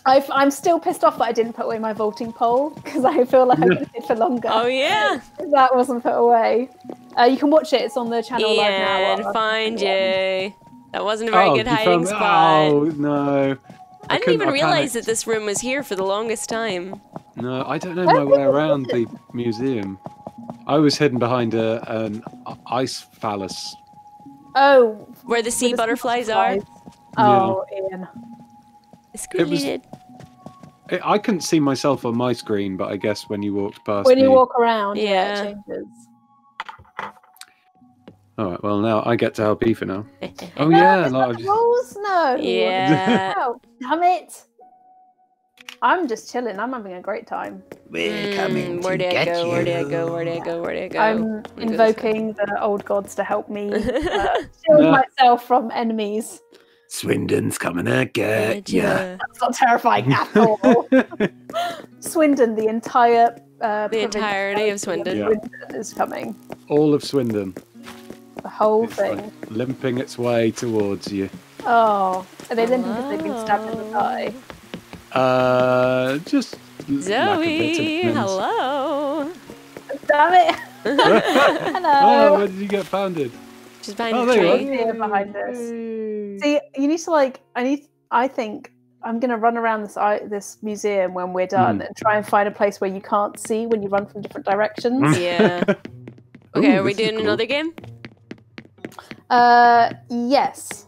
I've, I'm still pissed off that I didn't put away my vaulting pole because I feel like I could have did for longer. Oh, yeah. that wasn't put away. Uh, you can watch it. It's on the channel live now. Ian, find you. That wasn't a very oh, good hiding found- spot. Oh no. I didn't even I realize panicked. that this room was here for the longest time. No, I don't know my way around the museum. I was hidden behind a, an ice phallus. Oh, Where the sea with the butterflies are. Oh, Ian. It was- Excluded. I I couldn't see myself on my screen, but I guess when you walked past When me. you walk around, yeah, Yeah. it changes. All right, well now I get to help Aoife now. Oh No, yeah, it's like I the just, rules, no. Yeah. Oh, damn it. I'm just chilling. I'm having a great time. We're Mm, where do I go? Where do I go? Where do I go? Where do I go? I'm invoking the old gods to help me uh, shield Yeah. myself from enemies. Swindon's coming to get Yeah. That's not terrifying at all. Swindon, the entire uh, The entirety of Swindon. Yeah. Swindon is coming. All of Swindon. The whole It's thing. like limping its way towards you. Oh, are they limping because they've been stabbed in the thigh? Uh, just l- lack of Zoe, vitamins. hello. Damn it! hello. oh, where did you get founded? She's behind Oh, the there you are. tree. Here behind this. See, you need to like. I need. I think I'm gonna run around this I, this museum when we're done Hmm. and try and find a place where you can't see when you run from different directions. Yeah. Okay, Ooh, are we doing cool. another game? Uh, yes.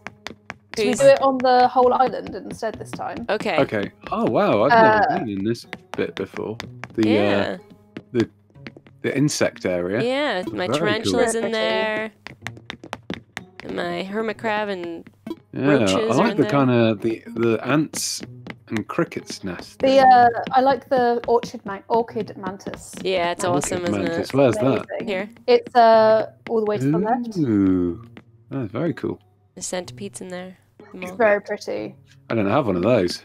Should we do it on the whole island instead this time? Okay. Okay. Oh wow, I've Uh, never been in this bit before. The Yeah. uh, the insect area. Yeah. My Very tarantula's cool. in there. And my hermit crab and Yeah, roaches I are like in the kind of the the ants and crickets nest. The uh, I like the orchid man- orchid mantis. yeah, it's Orchid awesome, isn't mantis. it? Where's that? Here, It's uh all the way to the left. Ooh, that's very cool. the centipedes in there. Them all. It's very pretty. I don't have one of those.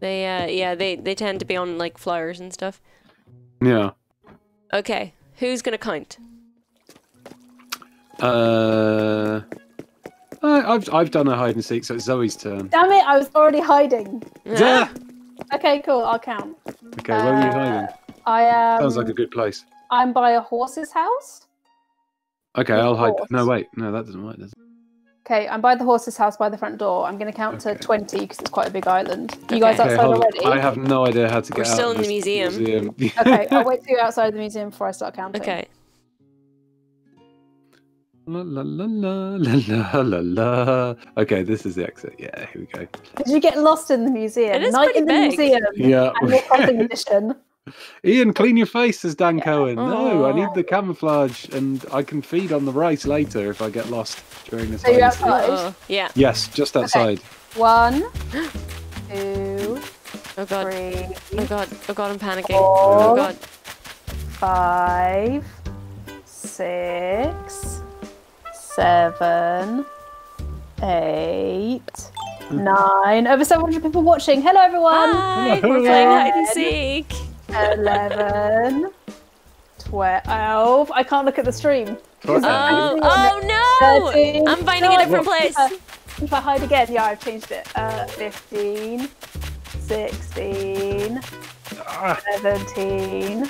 They uh, yeah, they they tend to be on like flowers and stuff. Yeah. Okay, who's gonna count? Uh, I, I've I've done a hide and seek, so it's Zoe's turn. Damn it! I was already hiding. Yeah. Okay, cool. I'll count. Okay, where are you Uh, hiding? I am. Sounds like a good place. I'm by a horse's house. Okay, I'll hide. course. No, wait, no, that doesn't work. Does it? Okay, I'm by the horse's house by the front door. I'm going to count to 20 because it's quite a big island. You guys Okay, outside already? I have no idea how to get We're out. still in the this museum. Okay, I'll wait till you're outside the museum before I start counting. Okay. La la la la la la la la. Okay, this is the exit. Yeah, here we go. Did you get lost in the museum? It is Night pretty in the big. museum. Yeah. Animal Crossing edition. Ian, clean your face, says Dan Cohen. No, I need the oh. camouflage, and I can feed on the rice later if I get lost during this. So you're hide and seek. outside? Oh, yeah. Yes, just outside. One, two, Oh god. three, Oh god. Oh god, I'm panicking. Four. Oh god. five, six, seven, eight, mm. nine. Over 700 people watching. Hello, everyone. Hi, Hello. we're playing hide and seek. 11, 12. I can't look at the stream. Twelve. Oh, oh no! 13. I'm finding a different place. I- If I hide again, yeah, I've changed it. Uh, 15, 16, Ah, 17,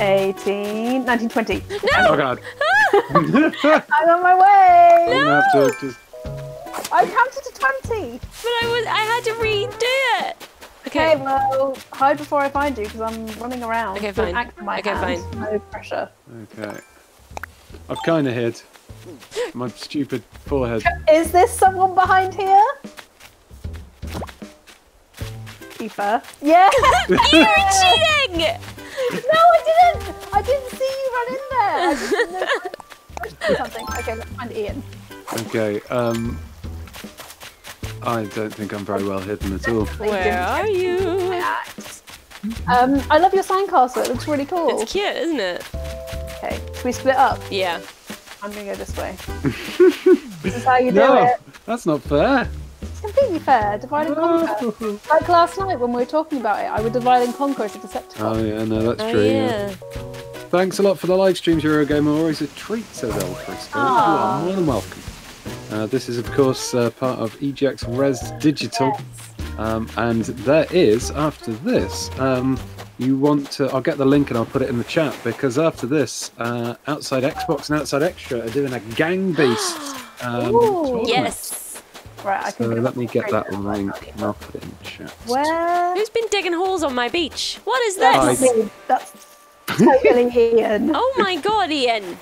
18, 19, 20. oh god. I'm I'm on my way. gonna have to just. I counted to 20. But I was I had to redo it. Okay, Okay. well, hide before I find you because I'm running around. Okay, with an fine. my Okay, hand. No pressure. Okay. I've kind of hid my stupid forehead. Is this someone behind here? Keeper. Yeah. You're cheating! no, I didn't. I didn't see you run in there. I just didn't know I should do something. Okay, let's find Ian. Okay. Um. I don't think I'm very well hidden at all. Where are you? Um, I love your sign sandcastle. It looks really cool. It's cute, isn't it? Okay, should we split up? Yeah. I'm gonna go this way. this is how you do No, it. that's not fair. It's completely fair. Divide and conquer. Like last night when we were talking about it, I would divide and conquer as a Decepticon. Oh yeah, no, that's Oh true. yeah. Thanks a lot for the live streams, Eurogamer. Always a treat, says Elfris. You're more than welcome. Uh, this is, of course, uh, part of EGX Rezzed Digital. Um, and there is, after this, um, you want to. I'll get the link and I'll put it in the chat because after this, uh, Outside Xbox and Outside Xtra are doing a Gang Beast. Um, Ooh. Yes. Right, I So can. let me get that link and I'll put it in the chat. Where? Who's been digging holes on my beach? What is That's this? I- me. That's totally Ian. Oh my god, Ian.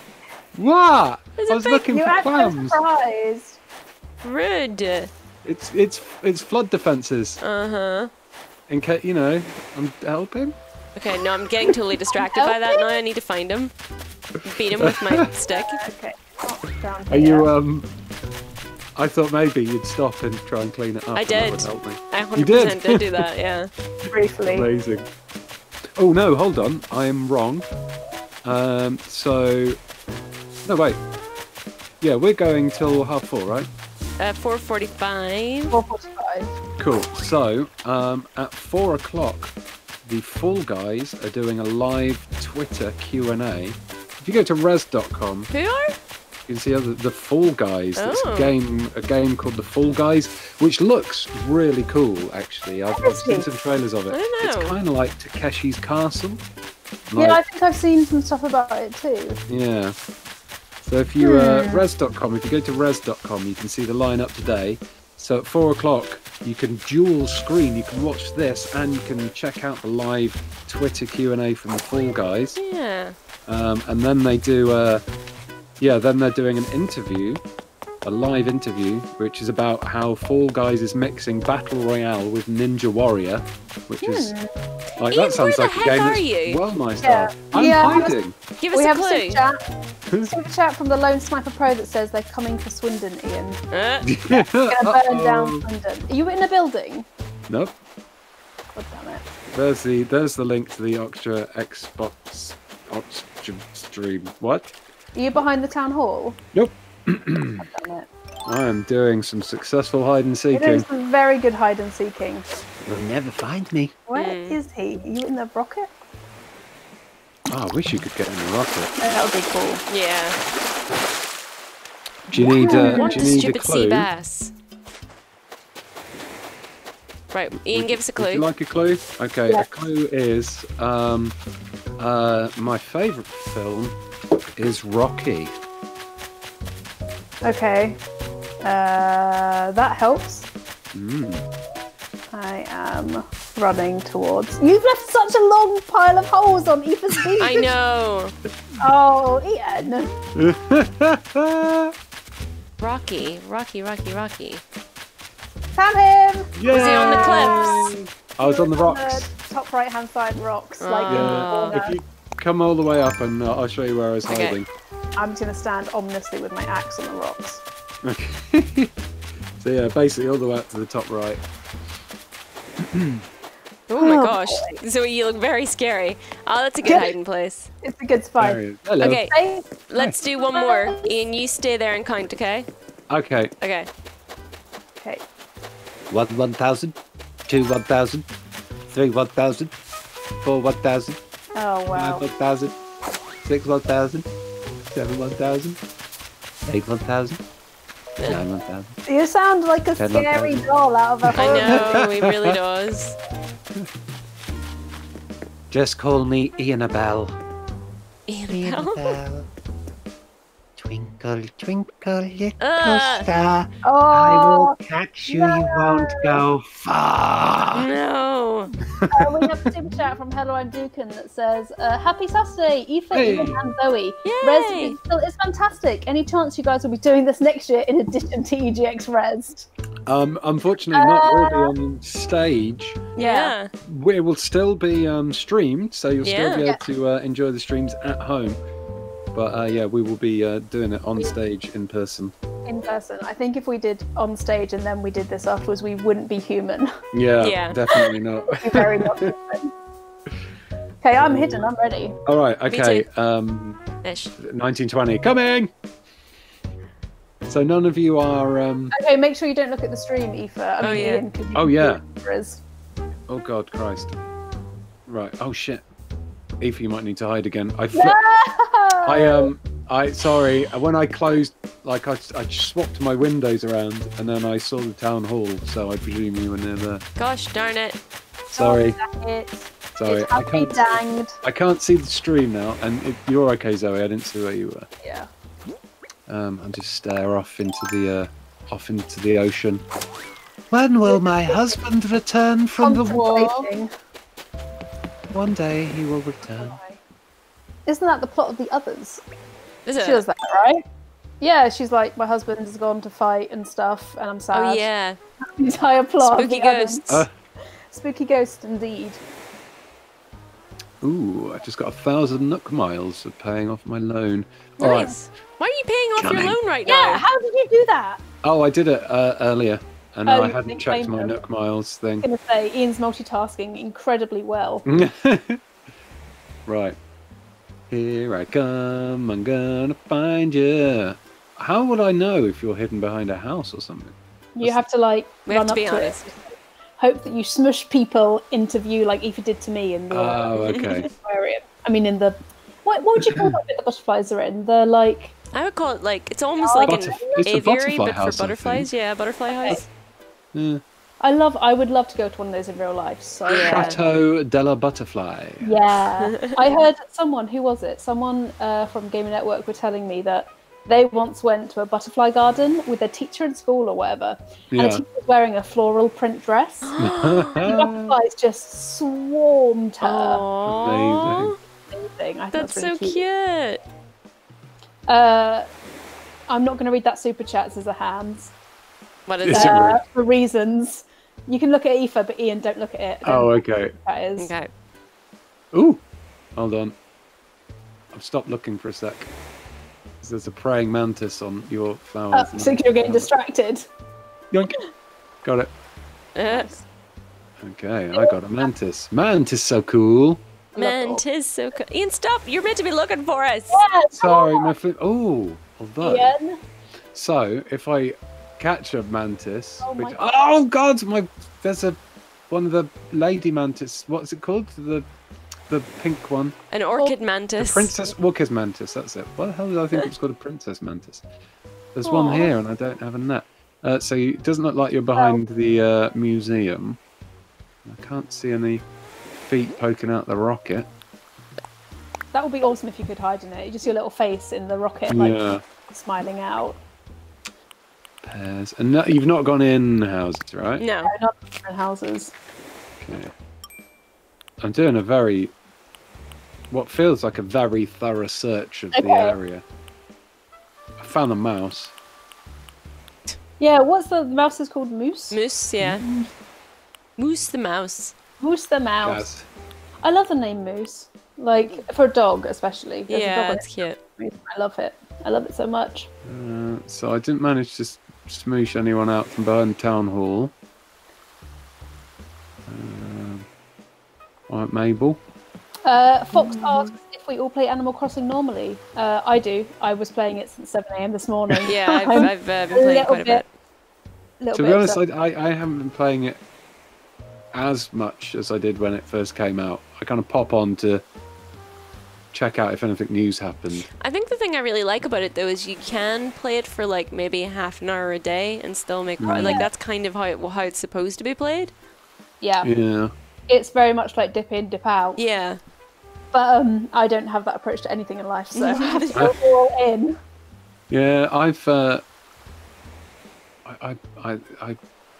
What? There's I a was big- looking You for clams. surprised. Rude. It's it's it's flood defences. Uh huh. In case you know, I'm helping. Okay, no, I'm getting totally distracted by that now. I need to find him. Beat him with my stick. Okay. oh, Are you um? I thought maybe you'd stop and try and clean it up. I and that did. would help me. I 100% You did. did do that, yeah. briefly? Amazing. Oh no, hold on. I am wrong. Um, so no wait. Yeah, we're going till half four, right? Uh, 445. 445. Cool. So um, at four o'clock, the Fall Guys are doing a live Twitter Q and A. If you go to rezzed.com, Who are? You can see other, the Fall Guys. It's Oh. a game, a game called the Fall Guys, which looks really cool. Actually, I've, I've seen some trailers of it. I don't It's kind of like Takeshi's Castle. Yeah, I think I've seen some stuff about it too. yeah. So if you uh, Hmm. rezzed.com, if you go to rezzed.com, you can see the lineup today. So at four o'clock, you can dual screen. You can watch this, and you can check out the live Twitter Q and A from the Fall Guys. Yeah. Um, and then they do, uh, yeah, then they're doing an interview, a live interview, which is about how Fall Guys is mixing Battle Royale with Ninja Warrior, which is like Ian, that sounds like a game are that's you? well my Yeah. style. I'm Yeah, hiding. Give us we a have clue. super chat. Super chat from the Lone Sniper Pro that says they're coming for Swindon, Ian. Uh, Gonna burn down Uh-oh. Swindon. Are you in a building? Nope. God damn it. There's the there's the link to the Oxtra Xbox Oxtra stream. What? Are you behind the town hall? Nope. God damn it. I am doing some successful hide and You're doing seeking. some very good hide and seeking. You'll never find me. Where Hmm. is he? Are you in the rocket? Oh, I wish you could get in the rocket. Oh, that would be cool. yeah. Do you need uh, What do you need a stupid sea clue? bass? Right, Ian, give us a clue. Would you clue. like a clue? Okay, Yeah. a clue is um, uh, my favourite film is Rocky. Okay. Uh, that helps. Mm. I am running towards. You've left such a long pile of holes on Ethan's beach. I know. Oh, Ian. Rocky, Rocky, Rocky, Rocky. Found him. Was he on the cliffs? I was on the On rocks. the top right hand side rocks. Like Yeah, if you come all the way up, and uh, I'll show you where I was Okay. hiding. I'm just gonna stand ominously with my axe on the rocks. Okay. so yeah, basically all the way up to the top right. Oh my Oh, gosh. So you look very scary. Oh, that's a good Good. hiding place. It's a good spot. There he is. Hello. Okay, Hey, let's do one more. Ian, you stay there and count, okay? Okay. Okay. Okay. One one thousand, two one thousand, three one thousand, four one thousand, Oh wow. five one thousand, six one thousand, seven one thousand, eight one thousand, nine one thousand. You sound like a Ten scary thousand. doll out of a I horror know, he really does. Just call me Ianabelle. Ian Bell? Bell. Twinkle, twinkle, little Ah. star. I Oh, will catch you, you won't go far. No. uh, we have a super chat from Hello I'm Dukin that says, uh, "Happy Saturday, Aoife, Hey. Ian, and Zoe. Yay. Rezzed is, it's fantastic. Any chance you guys will be doing this next year in addition to EGX Rezzed? Um, unfortunately, not really on stage. Yeah. We will still be um, streamed, so you'll still be able to uh, enjoy the streams at home. But uh, yeah, we will be uh, doing it on stage in person. in person. I think if we did on stage and then we did this afterwards, we wouldn't be human. Yeah, Yeah. definitely not. Very not human. Okay, I'm hidden. I'm ready. All right, okay. too. Um, Ish. 1920 coming. So none of you are. Um, Okay, make sure you don't look at the stream, Aoife. I Oh, yeah. Ian, 'cause you Oh, yeah. see what it is. oh God, Christ! Right. Oh shit. Aoife, you might need to hide again. I. Fl- No! I um. I sorry. When I closed, like I, I swapped my windows around, and then I saw the town hall. So I presume you were near there. Gosh darn it. Sorry. Oh, it. Sorry. It's I can't. danged. I can't see the stream now, and it, you're okay, Zoe. I didn't see where you were. Yeah. Um, I'll just stare off into the uh, off into the ocean. When will my husband return from the war? Contemplating. One day he will return. Isn't that the plot of the others? Is She does that, right? Yeah, she's like, my husband has gone to fight and stuff, and I'm sad. Oh yeah. The entire plot. Spooky the ghosts. Uh, Spooky ghost, indeed. Ooh, I just got a thousand Nook miles of paying off my loan. All right. Nice. Why are you paying off your loan right Yeah, now? Yeah, how did you do that? Oh, I did it uh, earlier, and Oh, I hadn't checked my. Nook miles thing. I'm gonna say Ian's multitasking incredibly well. right. Here I come. I'm gonna find you. How would I know if you're hidden behind a house or something? You have to like We have run to up be to honest. it. Hope that you smush people into view like Aoife did to me in the uh, Oh, okay. aquarium. I mean, in the what, what would you call that bit the butterflies are in? The like I would call it like it's almost like an Butterf- it's aviary, but for butterflies. Yeah, butterfly house. Yeah. I love. I would love to go to one of those in real life. So Yeah. Chateau de la Butterfly. Yeah, I heard someone. Who was it? Someone uh, from Gamer Network were telling me that They once went to a butterfly garden with their teacher in school or whatever, and the Yeah. teacher was wearing a floral print dress. the butterflies just swarmed her. Aww. Amazing. I think That's really so cute. Uh, I'm not going to read that super chat. Says a hands What is Is it uh, rude? for reasons. You can look at Aoife, but Ian, don't look at it. Oh, okay. that is. Okay. Ooh, hold on. I've stopped looking for a sec. There's a praying mantis on your Uh, flowers. so you're getting distracted. Yoink. Got it. Yes. Okay, I got a mantis. Mantis so cool. Mantis so cool. Ian, stop! You're meant to be looking for us. Sorry, my foot. Oh, although. Ian. So if I catch a mantis, Oh my which, God. oh god, my there's a one of the lady mantis. What's it called? The the pink one. An orchid The mantis. princess Walker's mantis. That's it. What the hell did I think it was called a princess mantis? There's one here, and I don't have a net. Uh, so you, it doesn't look like you're behind the uh, museum. I can't see any feet poking out the rocket. That would be awesome if you could hide in it. Just your little face in the rocket, like yeah, smiling out. Pears. And no, you've not gone in houses, right? No. No, not different houses. Okay. I'm doing a very, what feels like a very thorough search of the area. I found a mouse. Yeah, what's the, the mouse is called? Moose? Moose, yeah. Mm. Moose the mouse. Moose the mouse. Gaz. I love the name Moose. Like, for a dog, especially. There's a Yeah, dog it's cute. I love it. I love it so much. Uh, so I didn't manage to s- smoosh anyone out from behind town hall. Um, alright, Mabel. Uh, Fox asks if we all play Animal Crossing normally. Uh, I do. I was playing it since 7am this morning. Yeah, I've, I'm I've uh, been playing little quite a bit. little To bit be honest. I, I, I haven't been playing it as much as I did when it first came out. I kind of pop on to check out if anything new's happened. I think the thing I really like about it though is you can play it for like maybe half an hour a day and still make pro- like that's kind of how it, how it's supposed to be played. yeah, Yeah. it's very much like dip in, dip out. Yeah. But um, I don't have that approach to anything in life, so I have to go all in. Yeah, I've uh, I, I, I, I,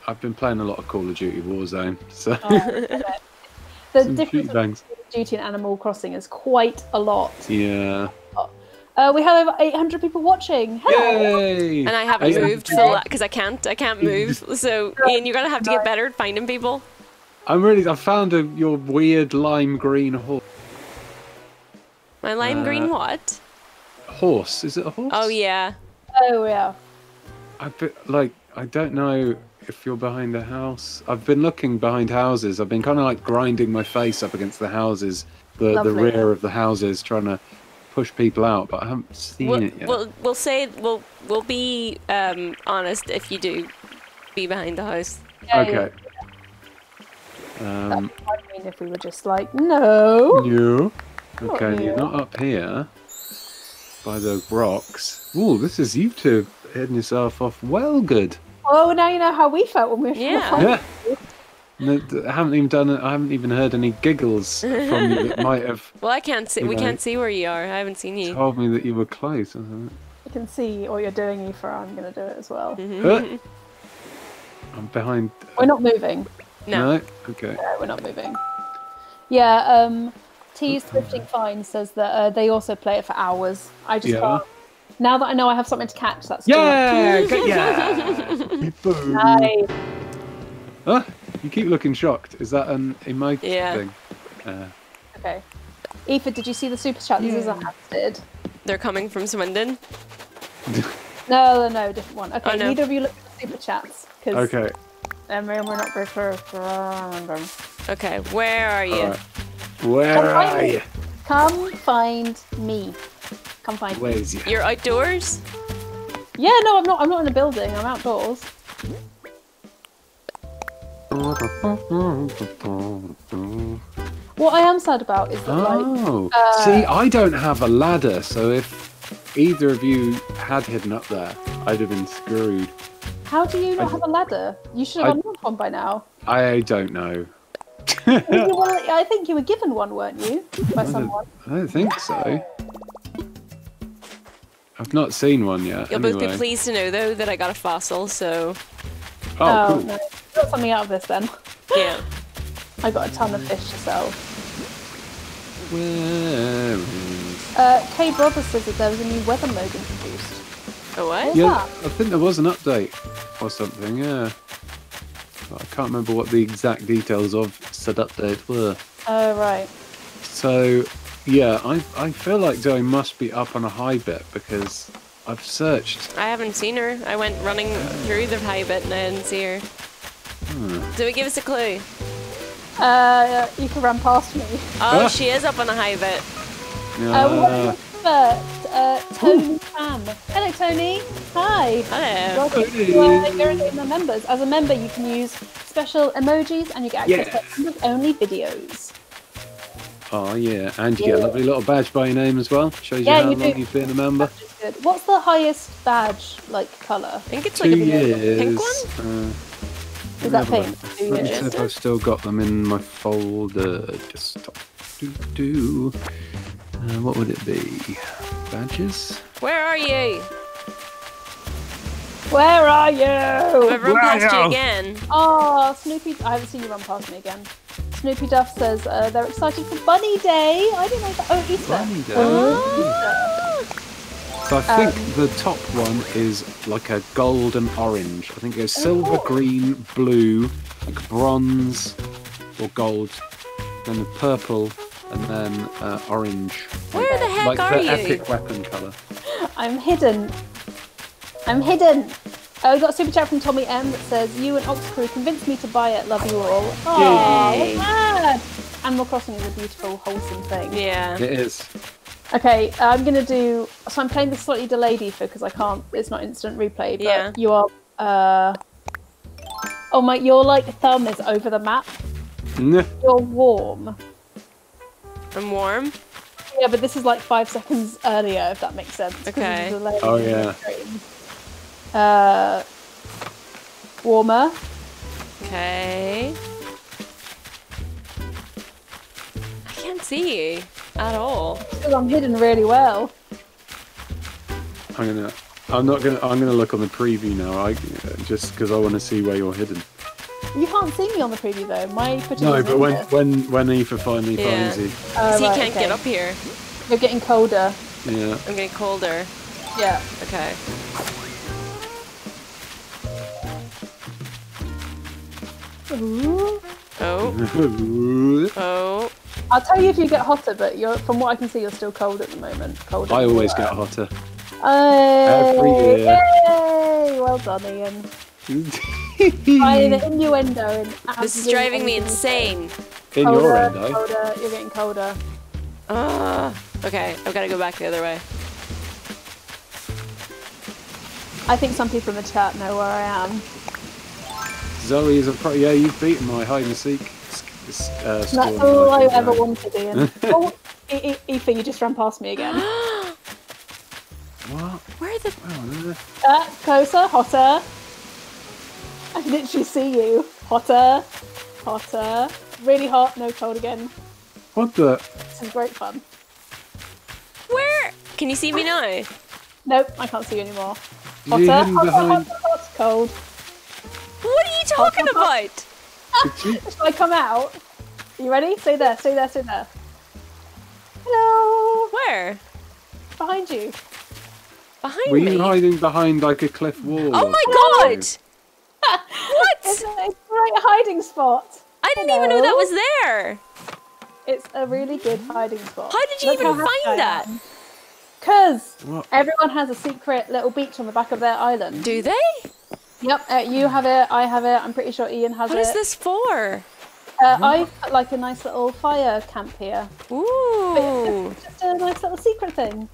I've been playing a lot of Call of Duty Warzone, so The some difference shoot between bangs. Duty and Animal Crossing is quite a lot. Yeah. Uh, we have over 800 people watching. Hello. Yay! And I haven't Hey, moved for the because I can't I can't move. So Ian, you're gonna have to get better at finding people. I'm really. I found a, your weird lime green horse. My lime Uh, green what? Horse? Is it a horse? Oh yeah. Oh, yeah. I've like, I don't know if you're behind a house. I've been looking behind houses. I've been kind of like grinding my face up against the houses, the the rear of the houses, trying to push people out, but I haven't seen We'll, it yet. we'll we'll say we'll we'll be um, honest if you do be behind the house. Yeah, okay. Um, yeah. I mean, if we were just like, no. you. Okay, you. you're not up here by the rocks. Ooh, this is you two heading yourself off well good. Oh, now you know how we felt when we were trying Yeah. Yeah. No, I haven't even done it. I haven't even heard any giggles from you that might have Well, I can't see. We know. can't see where you are. I haven't seen you. told me that you were close. or something. You can see what you're doing, Aoife. I'm going to do it as well. Mm-hmm. I'm behind. We're not moving. No. Okay. No, we're not moving. Yeah, um, T's Thrifting Fine says that uh, they also play it for hours. I just Yeah. can't. Now that I know I have something to catch, that's good. Yeah. good- yeah. Boom. Nice. Huh? You keep looking shocked. Is that an emoji Yeah. thing? Uh, Okay. Aoife, did you see the super chat? This is a did. They're coming from Swindon. No, no, no, different one. Okay, Oh, no. neither of you look at the super chats because okay. um, we're not very sure. Okay, where are you? Alright. Where find are me. You? find me. Come find me. Where's you? You're outdoors. Yeah, no, I'm not. I'm not in a building. I'm outdoors. What I am sad about is that like Oh, uh, see, I don't have a ladder, so if either of you had hidden up there, I'd have been screwed. How do you not I- have a ladder? You should I- have unlocked one by now. I don't know. You were- I think you were given one, weren't you? By don't- someone. I don't think so. I've not seen one yet. You'll both be pleased to know though that I got a fossil. So Oh, cool. no. Got something out of this then. yeah. I got a ton of fish to sell. Where is... Uh, Kay Brothers says that there was a new weather mode introduced. A what? What's Yeah, that? I think there was an update or something, yeah. But I can't remember what the exact details of said update were. Oh, right. So, yeah, I, I feel like Zoe must be up on a high bit because I've searched. I haven't seen her. I went running through the high bit and I didn't see her. Hmm. we give us a clue. Uh, you can run past me. Oh, Ah. she is up on a high bit. Uh, what Uh, was first? Uh, Tony Pam. Hello, Tony. Hi. Hello. Well, you're in the members. As a member, you can use special emojis and you get access Yeah. to members-only videos. oh, yeah, and you get a lovely little badge by your name as well. Shows you Yeah, how you long do. you've been a member. Which is good. What's the highest badge like color? I think it's Two like a years. pink one. Uh, Is that pink? Two Let me see if I've still got them in my folder. Desktop. Do do. Uh, what would it be? Badges? Where are you? Where are you? I've run past you Wow. again. Oh, Snoopy! I haven't seen you run past me again. Snoopy Duff says uh, they're excited for Bunny Day. I didn't know that. Oh, Easter. Bunny Day. Oh, So I think Um, the top one is like a gold and orange. I think it goes silver, green, blue, like bronze or gold, then the purple, and then uh, orange. Where the heck like are the you? epic weapon colour. I'm hidden. I'm hidden. Oh, we got a super chat from Tommy M that says, "You and Ox Crew convinced me to buy it. Love you all." Oh, Yay. mad! Animal Crossing is a beautiful, wholesome thing. Yeah. It is. Okay, I'm gonna do. So I'm playing this slightly delayed Aoife because I can't. It's not instant replay. But Yeah. you are. Uh, oh my! Your like thumb is over the map. Nah. You're warm. I'm warm. Yeah, but this is like five seconds earlier, if that makes sense. Okay. Oh, yeah. Uh, warmer. Okay. I can't see you at all. Because I'm hidden really well. I'm gonna. I'm not gonna. I'm gonna look on the preview now. I just because I want to see where you're hidden. You can't see me on the preview though. My footage No, is but in when here. when when Aoife finally Yeah. finds you, Oh, So you right, can't okay. get up here. You're getting colder. yeah. I'm getting colder. Yeah. Okay. Ooh. Oh. Oh. I'll tell you if you get hotter, but you're from what I can see, you're still cold at the moment. Colder. I always get hotter. Every Every year. Yay! Well done, Ian. By the innuendo in This is driving me amazing insane. In Colder, your end, colder. You're getting colder. Ugh. Okay, I've got to go back the other way. I think some people in the chat know where I am. Zoe is a pro. Yeah, you've beaten my hide and seek. s- Uh, score That's now, all I think, ever right? wanted, Ian. oh, I- I- Aoife, you just ran past me again. What? Where the? Oh, Uh, closer, hotter. I can literally see you. Hotter, hotter. Really hot, no cold again. what the? This is great fun. Where? Can you see me now? Nope, I can't see you anymore. Did you Hotter, hidden hotter, behind? hotter, hot, cold. What are you talking about? Did you? Shall I come out? Are you ready? Stay there, stay there, stay there. Hello! Where? Behind you. Behind Were me? you hiding behind like a cliff wall? Oh or my oh. god! something? What? It's a, it's a great hiding spot. I didn't even know that was there. It's a really good hiding spot. How did you even find that? Because everyone has a secret little beach on the back of their island. Do they? Yep, uh, you have it, I have it, I'm pretty sure Ian has What it. is this for? Uh, I've put like a nice little fire camp here. Ooh. It's just a nice little secret thing.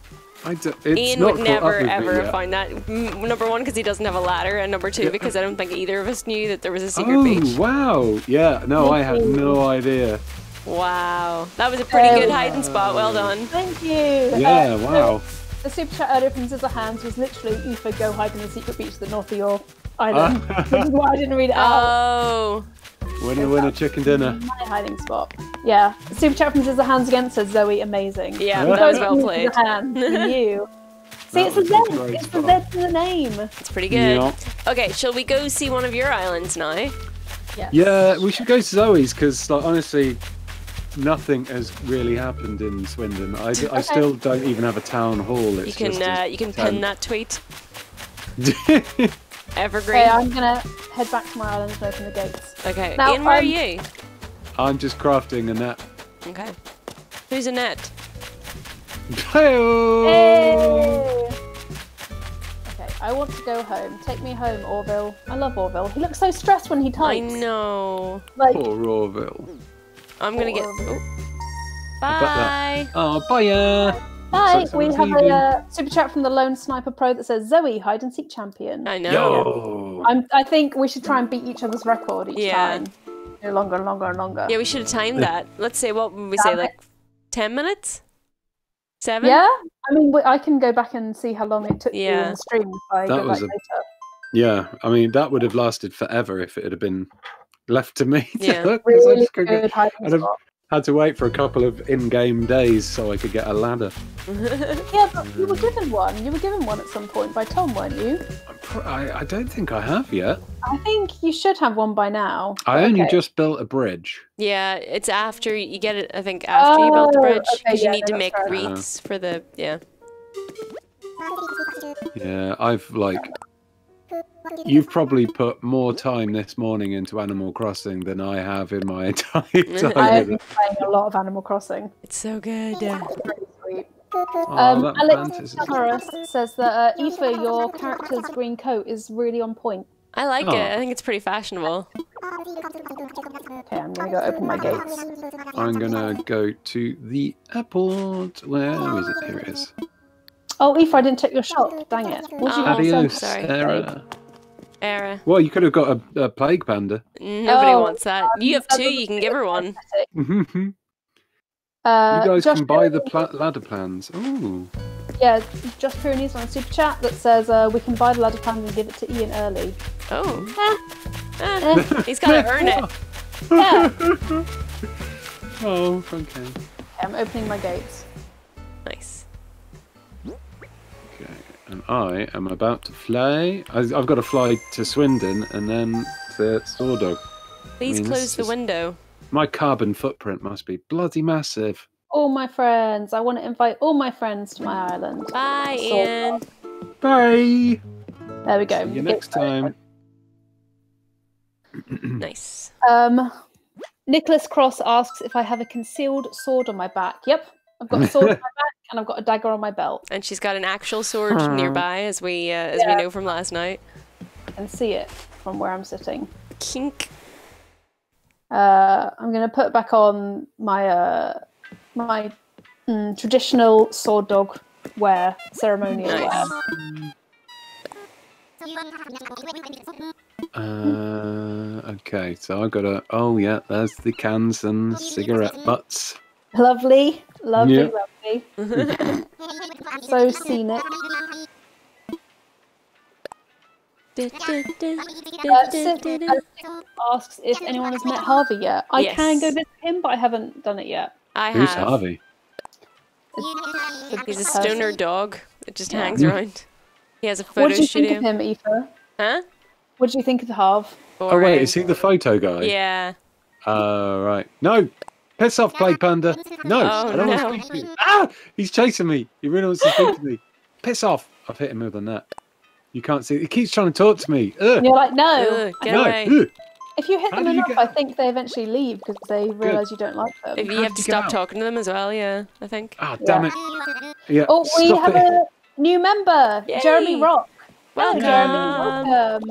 I d- it's Ian not would caught up never with me ever yet. find that. Mm, Number one, because he doesn't have a ladder, and number two, because I don't think either of us knew that there was a secret beach. Oh beach. wow! Yeah, no, I had no idea. Wow, that was a pretty Um, good hiding spot. Well done. Thank you. Yeah, Uh, wow. The super chat earlier from Scissor Hands was literally Aoife go hide in the secret beach at the north of your island. Which is why I didn't read it out. Oh, Winner, winner, chicken dinner. My hiding spot. Yeah. Super chat from Scissor Hands again says Zoe amazing. yeah, Yeah. that was well played. Scissor Hands, you. See, That it's the was Z. a It's the. Z in the name. It's pretty good. Yeah. Okay, shall we go see one of your islands now? Yes. Yeah, we should go to Zoe's because, like, honestly, nothing has really happened in Swindon. I, I still don't even have a town hall. You can just uh, you can tent. pin that tweet. Okay, Evergreen. I'm gonna head back to my island and open the gates. Okay, Now, Ian, where are um, you? I'm just crafting a net. Okay. Who's Annette? Hey-o! Hey! Okay, I want to go home. Take me home, Orville. I love Orville. He looks so stressed when he types. I know. Like, Poor Rawville. I'm gonna get. Orville. Oh. Bye. Oh, bye. Bye. So- so we what's have he a uh, super chat from the Lone Sniper Pro that says Zoe hide and seek champion. I know. Yo. I'm, I think we should try and beat each other's record each Yeah. time. Do longer and longer and longer. Yeah, we should have timed that. Let's say what would we say, it. like ten minutes? Seven? Yeah? I mean, I can go back and see how long it took you Yeah. in the stream if I That go was back a- later. Yeah, I mean that would have lasted forever if it had been left to me. to Yeah. look, 'cause I Really just could good get- hiding I'd have- spot. had to wait for a couple of in-game days so I could get a ladder. Yeah, but you were given one. You were given one at some point by Tom, weren't you? I'm I, I don't think I have yet. I think you should have one by now. I only Okay. just built a bridge. Yeah, it's after you get it. I think after you build the Oh, bridge, okay, because you need no, to make fair enough. wreaths for the yeah. Yeah, I've like. You've probably put more time this morning into Animal Crossing than I have in my entire time. I have been playing a lot of Animal Crossing. It's so good. It's pretty sweet. Oh, Um, Alex mantis says that uh, Aoife, your character's green coat is really on point. I like Oh. it. I think it's pretty fashionable. Okay, I'm gonna go open my gates. I'm gonna go to the airport. Where is it? Here it is. Oh, Aoife, I didn't take your shop. Dang it. What do you Oh, want Adios, sorry. Sarah. Era. Well, you could have got a, a plague panda. Nobody Oh, wants that. You have two. You can give her one. aesthetic. you Uh, guys Josh can buy the pla- ladder plans. Ooh. Yeah, Josh Pyrenees on a super chat that says uh, we can buy the ladder plans and give it to Ian early. Oh, Eh, eh, he's gotta earn it. yeah. Oh, okay. Okay, I'm opening my gates. Nice. Okay, and I am about to fly. I, I've got to fly to Swindon and then to Swordog. Please mean, close the is- window. My carbon footprint must be bloody massive. All my friends. I want to invite all my friends to my island. Bye, So- Ian. Bye. There we go. See you next gates time. Nice. Um, Nicholas Cross asks if I have a concealed sword on my back. Yep, I've got a sword on my back and I've got a dagger on my belt. And she's got an actual sword nearby, as we uh, as Yeah. we know from last night. I can see it from where I'm sitting. Kink. Uh, I'm going to put back on my uh, my mm, traditional Swordog wear, ceremonial Nice. wear. Uh, okay, so I've got a. Oh, yeah, there's the cans and cigarette butts. Lovely, lovely, Yeah. lovely. So scenic. Uh, Sid uh, asks if anyone has met Harvey yet. I can go visit him, but I haven't done it yet. I Who's have. Harvey? He's a stoner dog that just Yeah. hangs around. He has a photo What photo did you studio. think of him, Aoife? Huh? What did you think of Harv? Oh, wait, is he the photo guy? Yeah. Uh, right. No! Piss off, Plague Panda! No! Oh, I don't no. want to speak to you. Ah! He's chasing me! He really wants to speak to me. Piss off! I've hit him with a net. You can't see. He keeps trying to talk to me. Ugh. You're like, no. Ugh, get no. away. Ugh. If you hit How them enough, get- I think they eventually leave because they realise you don't like them. If you How have to stop out? talking to them as well, yeah, I think. Ah, damn Yeah. it. Yeah. Oh, we have it. a new member, Jeremy Yay. Rock. Hello, Jeremy. Welcome.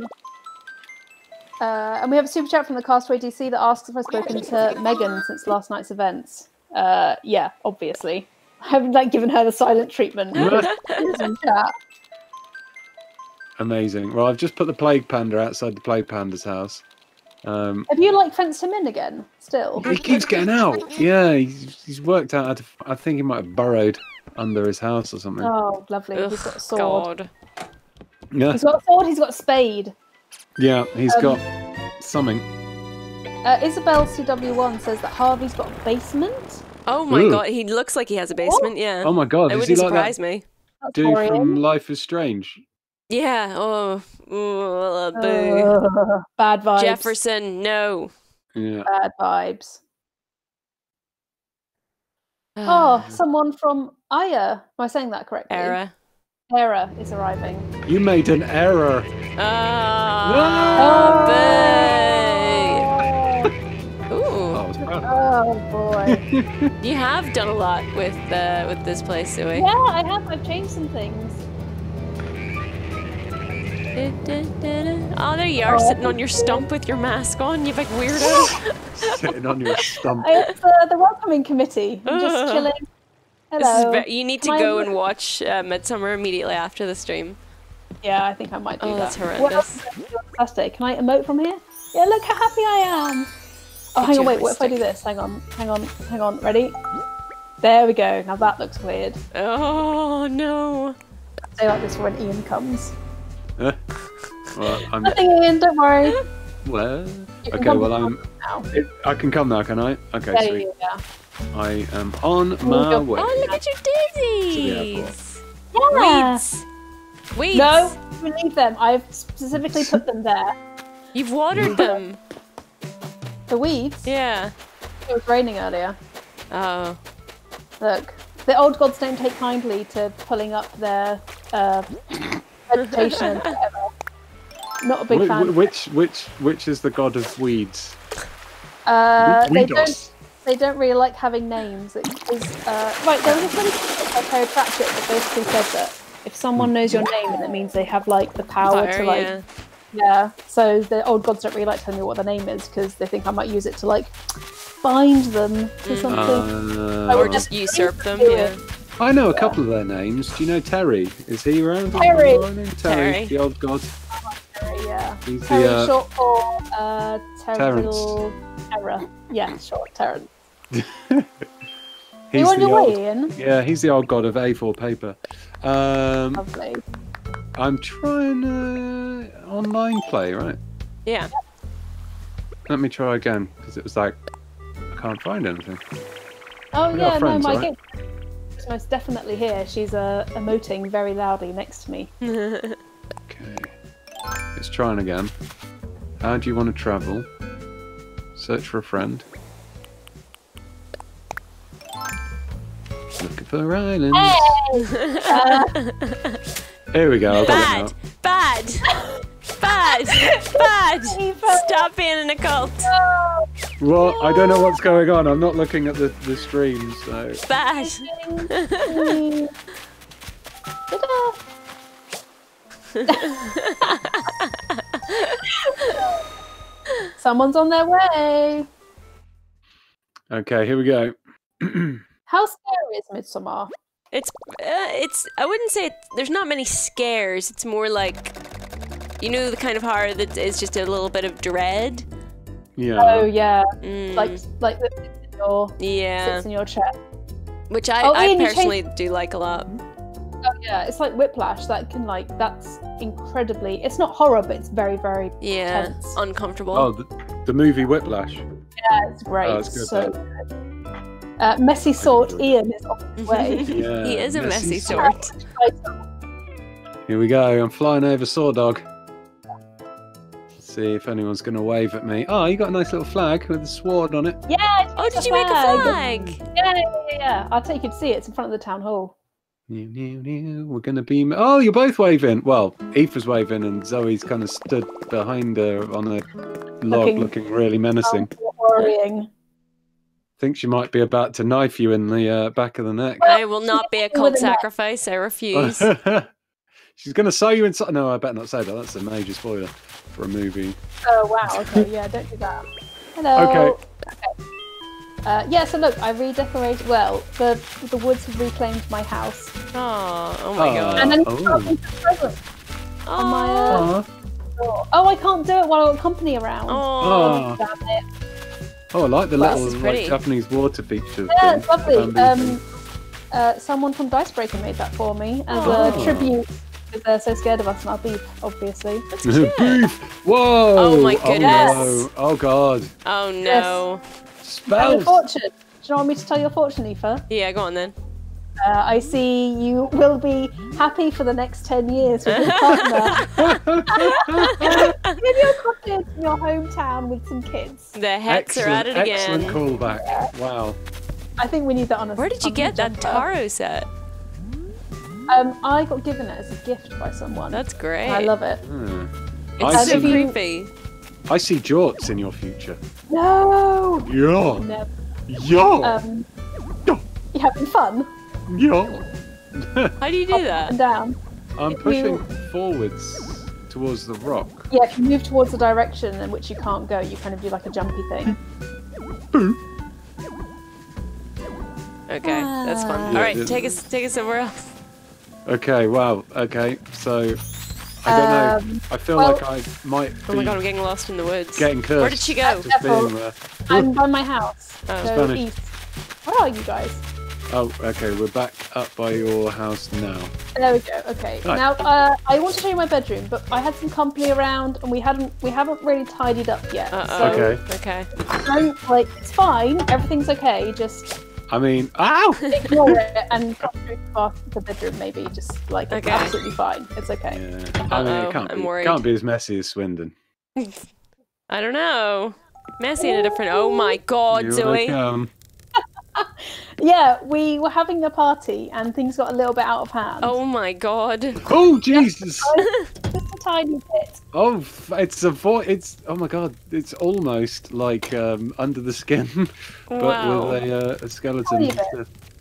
Uh, and we have a super chat from the Castaway DC that asks if I've spoken to Megan since last night's events. Uh, yeah, obviously. I haven't like given her the silent treatment. Amazing. Well, I've just put the Plague Panda outside the Plague Panda's house. Um, Have you like fenced him in again? Still? he keeps getting out. Yeah, he's, he's worked out. How to, I think he might have burrowed under his house or something. Oh, lovely. he's got a sword. God. Yeah, He's got a sword. He's got a spade. Yeah, he's Um, got something. Uh, Isabel CW1 says that Harvey's got a basement. Oh my Ooh. god, he looks like he has a basement, yeah. Oh my god, it is wouldn't he like surprise me. That's do worrying. from Life is Strange? Yeah. Oh. Ooh, boo. Ugh, bad vibes. Jefferson, no. Yeah. Bad vibes. Oh, someone from Aya. Am I saying that correctly? Eire. Eire is arriving. You made an error. Ah, boo. Oh, Ooh, I was. Oh boy. you have done a lot with uh, with this place, Zoe. yeah, I have. I've changed some things. Oh, there you are, sitting on your stump with your mask on. You big weirdo. Sitting on your stump. It's uh, the welcoming committee. I'm just Ugh. chilling. This is ve- you need to Can go look- and watch uh, Midsommar immediately after the stream. Yeah, I think I might do Oh, that. that's What horrendous. else did I do on Saturday? Can I emote from here? Yeah, look how happy I am. Oh, hang on, wait. What if I do this? Hang on, hang on, hang on. Ready? There we go. Now that looks weird. Oh no. Say like this for when Ian comes. Huh? well, I'm. Nothing, Ian. Don't worry. Well, okay. Well, I'm. now. I can come now, can I? Okay, Yeah, sweet. Yeah, I am on my go- way. Oh, look at your the daisies. yeah. Weeds. Weeds. No, you leave them. I've specifically put them there. You've watered them. The weeds. Yeah. It was raining earlier. Oh. Look, the old gods don't take kindly to pulling up their uh, vegetation. Not a big Wh- fan. which which which is the god of weeds? Uh, they Weedos. don't. They don't really like having names. It is uh, right. There was a really cool by Terry Pratchett that basically said that if someone knows your name, then it means they have like the power Fire, to like yeah. yeah. So the old gods don't really like telling me what their name is because they think I might use it to like bind them to something. Uh, Or just usurp them, yeah. I know a couple of their names. Do you know Terry? Is he around? Terry. Terry, Terry. the old god. yeah. He's Terry the. Uh, short for uh, Terrence. terrible terror. Yeah, short Terrence. he's you on the your old, way in? Yeah, he's the old god of A4 paper. Um, Lovely. I'm trying uh, online play, right? Yeah. Let me try again because it was like I can't find anything. Oh We are yeah, no, my right? gate is most definitely here. She's uh, emoting very loudly next to me. Okay, it's trying again. How do you want to travel? Search for a friend. For islands. Here we go. I got Bad. now. Bad. Bad. Bad. Stop being an occult. Well, I don't know what's going on. I'm not looking at the, the stream, so. Bad. Someone's on their way. Okay, here we go. How scary is Midsommar? It's uh, it's I wouldn't say it, there's not many scares. It's more like you know the kind of horror that is just a little bit of dread. Yeah. Oh yeah, Mm, like like the sits in your yeah, sits in your chest. which I, Oh, I Ian, personally do like a lot. Oh yeah, it's like Whiplash. That can like that's incredibly. It's not horror, but it's very very. Yeah, Tense. uncomfortable. Oh, the, the movie Whiplash. Yeah, it's great. Oh, it's good, so good. Uh, messy sort. Ian is on his way. Yeah, he is a messy messy sort. sort. Here we go. I'm flying over Swordog. Let's see if anyone's going to wave at me. Oh, you got a nice little flag with a sword on it. yeah. Oh, did you make a flag? Yeah, yeah, yeah, yeah. I'll take you to see it. It's in front of the town hall. New, new, new. We're going to be. Oh, you're both waving. Well, Aoife's waving and Zoe's kind of stood behind her on a log Looking- looking really menacing. Oh, worrying. Think she might be about to knife you in the uh, back of the neck. I will not be a cult With a knife. sacrifice. I refuse. She's going to sew you inside. No, I better not say that. That's a major spoiler for a movie. Oh wow. Okay. Yeah. Don't do that. Hello. Okay. Uh, yeah. So look, I redecorated. Well, the the woods have reclaimed my house, oh, oh my Oh. god. and then Oh. oh. me some on my. Uh, Oh. Oh, I can't do it while I've got company around. Oh, oh. Damn it. Oh, I like the Well, little like. Japanese water feature. Yeah, it's lovely. Um, uh, someone from Dicebreaker made that for me as Oh. a tribute they're so scared of us and our beef, obviously. that's Beef! Whoa! Oh my Oh, goodness. no. oh god! Oh no. Tell your Spells. fortune. Do you want me to tell your fortune, Aoife? Yeah, go on then. Uh, I see you will be happy for the next 10 years with your partner. in your cottage in your hometown with some kids. The hex are at it again. excellent callback. Wow. I think we need that on a Where did you get that jumper. tarot set? Um, I got given it as a gift by someone. That's great. I love it. Hmm. It's I so see, you- creepy. I see jorts in your future. No! Yeah. Never. Yeah. Um, you having fun? Yeah. How do you do Up that? and down. I'm You- pushing forwards towards the rock. Yeah, if you move towards the direction in which you can't go, you kind of do like a jumpy thing. Okay, that's fun. Ah. All Yeah, right, it- take us take us somewhere else. Okay, wow. Okay, so I don't know. Um, I feel well- like I might be Oh my god, I'm getting lost in the woods. getting cursed. Where did she go? Being there. I'm by my house. Oh. so Spanish. east. Where are you guys? Oh, okay. We're back up by your house now. There we go. Okay. Right. Now uh, I want to show you my bedroom, but I had some company around, and we hadn't we haven't really tidied up yet. Uh So. Okay. Okay. don't like it's fine. Everything's okay. Just I mean, ow! ignore it and come through the bedroom. Maybe just like it's Okay. absolutely fine. It's okay. Yeah. I mean, it can't I'm be, worried. can't be as messy as Swindon. I don't know. Messy in a different. Oh my god, Here I Zoe. Come. Yeah, we were having a party, and things got a little bit out of hand. Oh my god. Oh Jesus! just a tiny bit. Oh, it's a vo- It's oh my god! It's almost like um, under the skin, but Wow. with a, uh, a skeleton. Tiny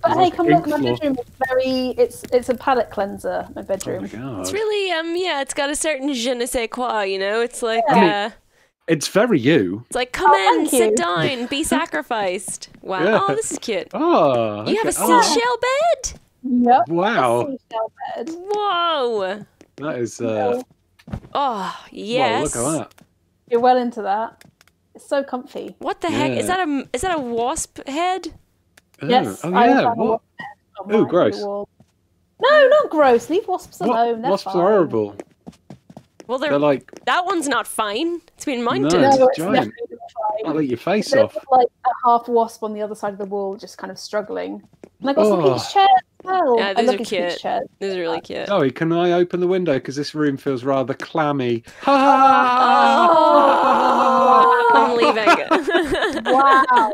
But hey, come look, my floor. bedroom is very. It's it's a palate cleanser. My Oh bedroom. my god! It's really um yeah, it's got a certain je ne sais quoi, you know? It's like Yeah. uh It's very you. it's like come Oh, in, sit you. down, be sacrificed. Wow. Yeah. Oh, this is cute. Oh, You have a okay. Oh, seashell bed? Yep. Wow, Seashell bed. Whoa. that is. Uh, Oh, Well, yes. look at that. You're well into that. It's so comfy. What the heck? Is that a is that a wasp head? Oh, Yes, Oh yeah. found a What? wasp nest on Ooh, gross. No, not gross. Leave wasps alone. They're Wasps fine. are horrible. Well, they're, They're like, that one's not fine. It's been mounted. No. No, It's it's giant. I'll eat your face There's off. like a half wasp on the other side of the wall, just kind of struggling. And I got some Oh. peach chairs as well. Yeah, I these love are cute. peach chairs. This is really cute. Zoe, can I open the window because this room feels rather clammy? Oh, I'm leaving. Wow.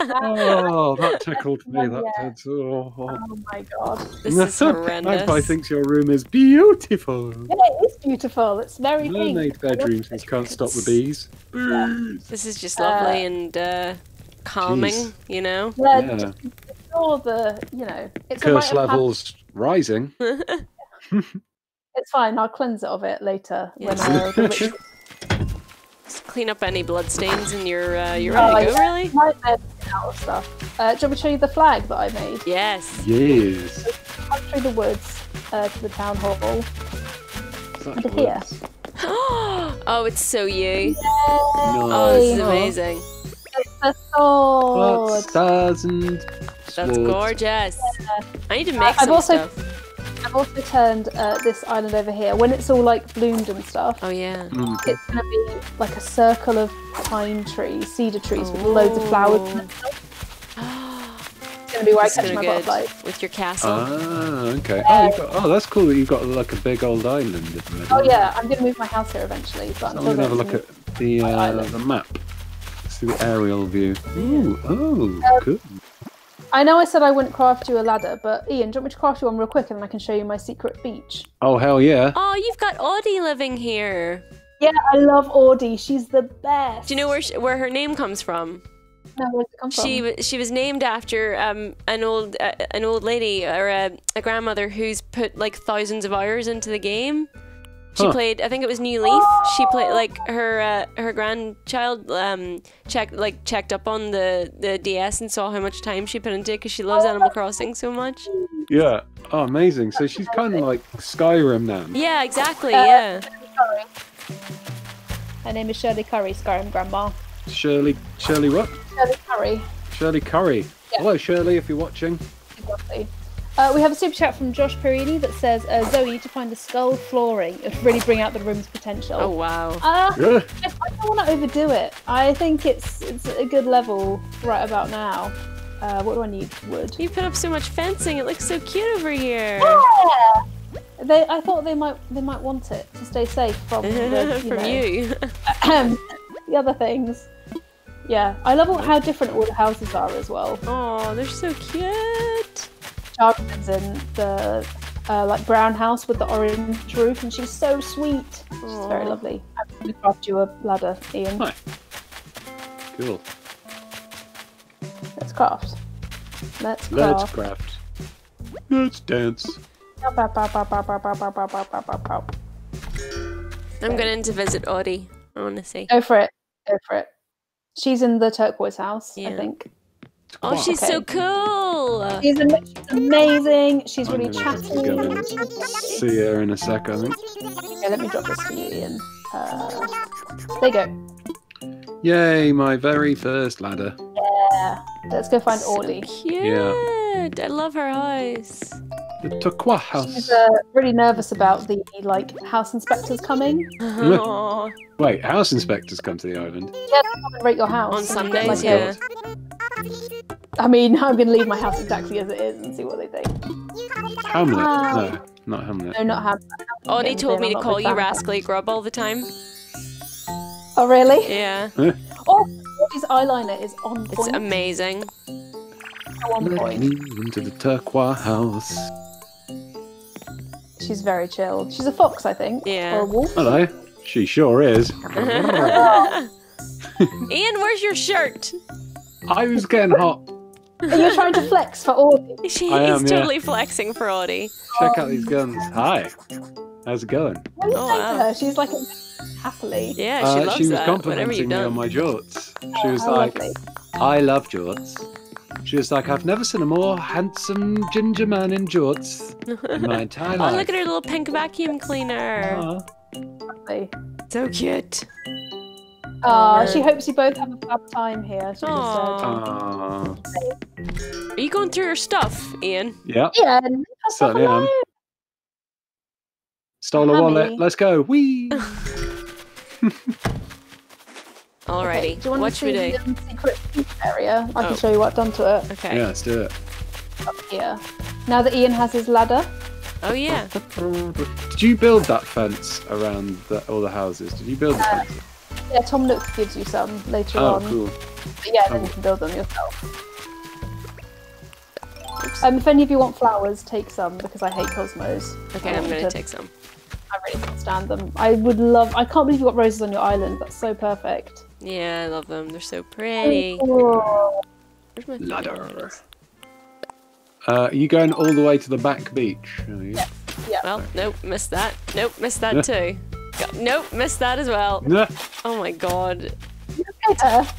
oh, that tickled me. That Yeah. did. Oh, oh. Oh my god. this is horrendous. Magpie thinks your room is beautiful. Yeah, it is beautiful. It's very pink. Mermaid bedrooms who can't stop the bees. Bees. This is just lovely and uh, calming, Jeez. you know? Yeah, Yeah. just ignore the, you know, it's a Curse rite of levels rising. It's fine. I'll cleanse it of it later when Yes. the ritual Just clean up any bloodstains and you're uh, you're Oh, ready to go, really? My bed out of stuff. Uh, do you want me to show you the flag that I made? Yes. Yes. Up through the woods uh, to the town hall. Such Under here. words. oh, it's so you. Oh, this is amazing. It's a sword. Blood, stars, and That's swords. gorgeous. I need to make I've some also- stuff. I've also turned uh, this island over here. When it's all like bloomed and stuff, Oh yeah. Mm. it's gonna be like a circle of pine trees, cedar trees with loads of flowers. in it. It's gonna be where I catch gonna my be good butterflies. with your castle. Ah, okay. Oh, you've got, oh, that's cool that you've got like a big old island in the middle. Oh yeah, I'm gonna move my house here eventually. But I'm gonna have a look at the my uh, the map. See the aerial view. Ooh, oh, Um, good. I know I said I wouldn't craft you a ladder, but Ian, do you want me to craft you one real quick and then I can show you my secret beach? Oh hell yeah! Oh, you've got Audie living here. Yeah, I love Audie. She's the best. Do you know where sh where her name comes from? No, where's it come from? She wa- she was named after um an old uh, an old lady or a, a grandmother who's put like thousands of hours into the game. She Huh. played. I think it was New Leaf. She played like her uh, her grandchild um checked like checked up on the the DS and saw how much time she put into it because she loves Animal Crossing so much. Yeah. Oh, amazing. So she's kind of like Skyrim now. Yeah, exactly. Uh, Yeah. Curry. Her name is Shirley Curry, Skyrim Grandma. Shirley, Shirley what? Shirley Curry. Shirley Curry. Yeah. Hello, Shirley, if you're watching. Exactly. Uh, we have a super chat from Josh Perini that says, uh, Zoe, to find the skull flooring. It would really bring out the room's potential. Oh wow. Uh, Yeah. I I don't want to overdo it. I think it's it's a good level right about now. Uh, what do I need? Wood. You put up so much fencing. It looks so cute over here. Yeah. They, I thought they might, they might want it to stay safe from the, you From you. the other things. Yeah, I love how different all the houses are as well. Oh, they're so cute. Charlton's in the uh, like brown house with the orange roof, and she's so sweet. She's very lovely. I'm going to craft you a ladder, Ian. Hi. Cool. Let's craft. Let's craft. Let's craft. Let's dance. I'm going to visit Audie. I want to see. Go for it. Go for it. She's in the turquoise house, yeah. I think. Oh, she's so cool. She's, am- she's amazing. She's I'm really gonna chatty. to go and see her in a sec, I think. Okay, let me drop this for you, Ian. Uh, there you go. Yay, my very first ladder. Yeah. Let's go find So Audie. cute. I love her house. The Turquoise She's house. uh, really nervous about the like house inspectors coming. Aw. Wait, house inspectors come to the island. Yeah, they come and rate your house. On and you get, Sundays, like, a- yeah. I mean, I'm going to leave my house exactly as it is and see what they think. Hamlet? Wow. No, not Hamlet. No, not have. Audie told me to call you. Rascally Grub all the time. Oh, really? Yeah, Oh, Audie's eyeliner is on point. it's amazing. on point. into the Turquoise house. She's very chill. She's a fox, I think. Yeah. Or a wolf. Hello. She sure is. Ian, where's your shirt? I was getting hot. Are you trying to flex for Audie? She I is am, yeah. totally flexing for Audie. Check out these guns. Hi. How's it going? What do you Oh, say wow. to her? She's like happily. Yeah, she Uh, loves she was that. Whatever complimenting you've me on my jorts. She was How like, lovely. I love jorts. She was like, I've never seen a more handsome ginger man in jorts in my entire life. Oh, look at her little pink vacuum cleaner. Aw. lovely. So cute. Ah, Uh, she hopes you both have a fab time here. She just said. Aw. Aw. Are you going through your stuff, Ian? Yeah, Yeah, and that's certainly am. Stole a Hammy. wallet. Let's go. Wee. Alrighty. do you want what to should we see do? the secret area? I can Oh. show you what I've done to it Okay. Yeah, let's do it. up here. Now that Ian has his ladder, Oh yeah. Did you build that fence around the, all the houses? Did you build the fence? Yeah, Tom Nook gives you some later Oh, on. cool. But yeah, then you can build them yourself. Um, if any of you want flowers, take some because I hate cosmos. Okay, I I'm gonna to- take some. I really can't stand them. I would love. I can't believe you got roses on your island. That's so perfect. Yeah, I love them. They're so pretty. Oh, Where's my Ladder. Uh, are you going all the way to the back beach? Are you? Well, nope, missed that. Nope, missed that too. Go- Nope, missed that as well. Oh my god.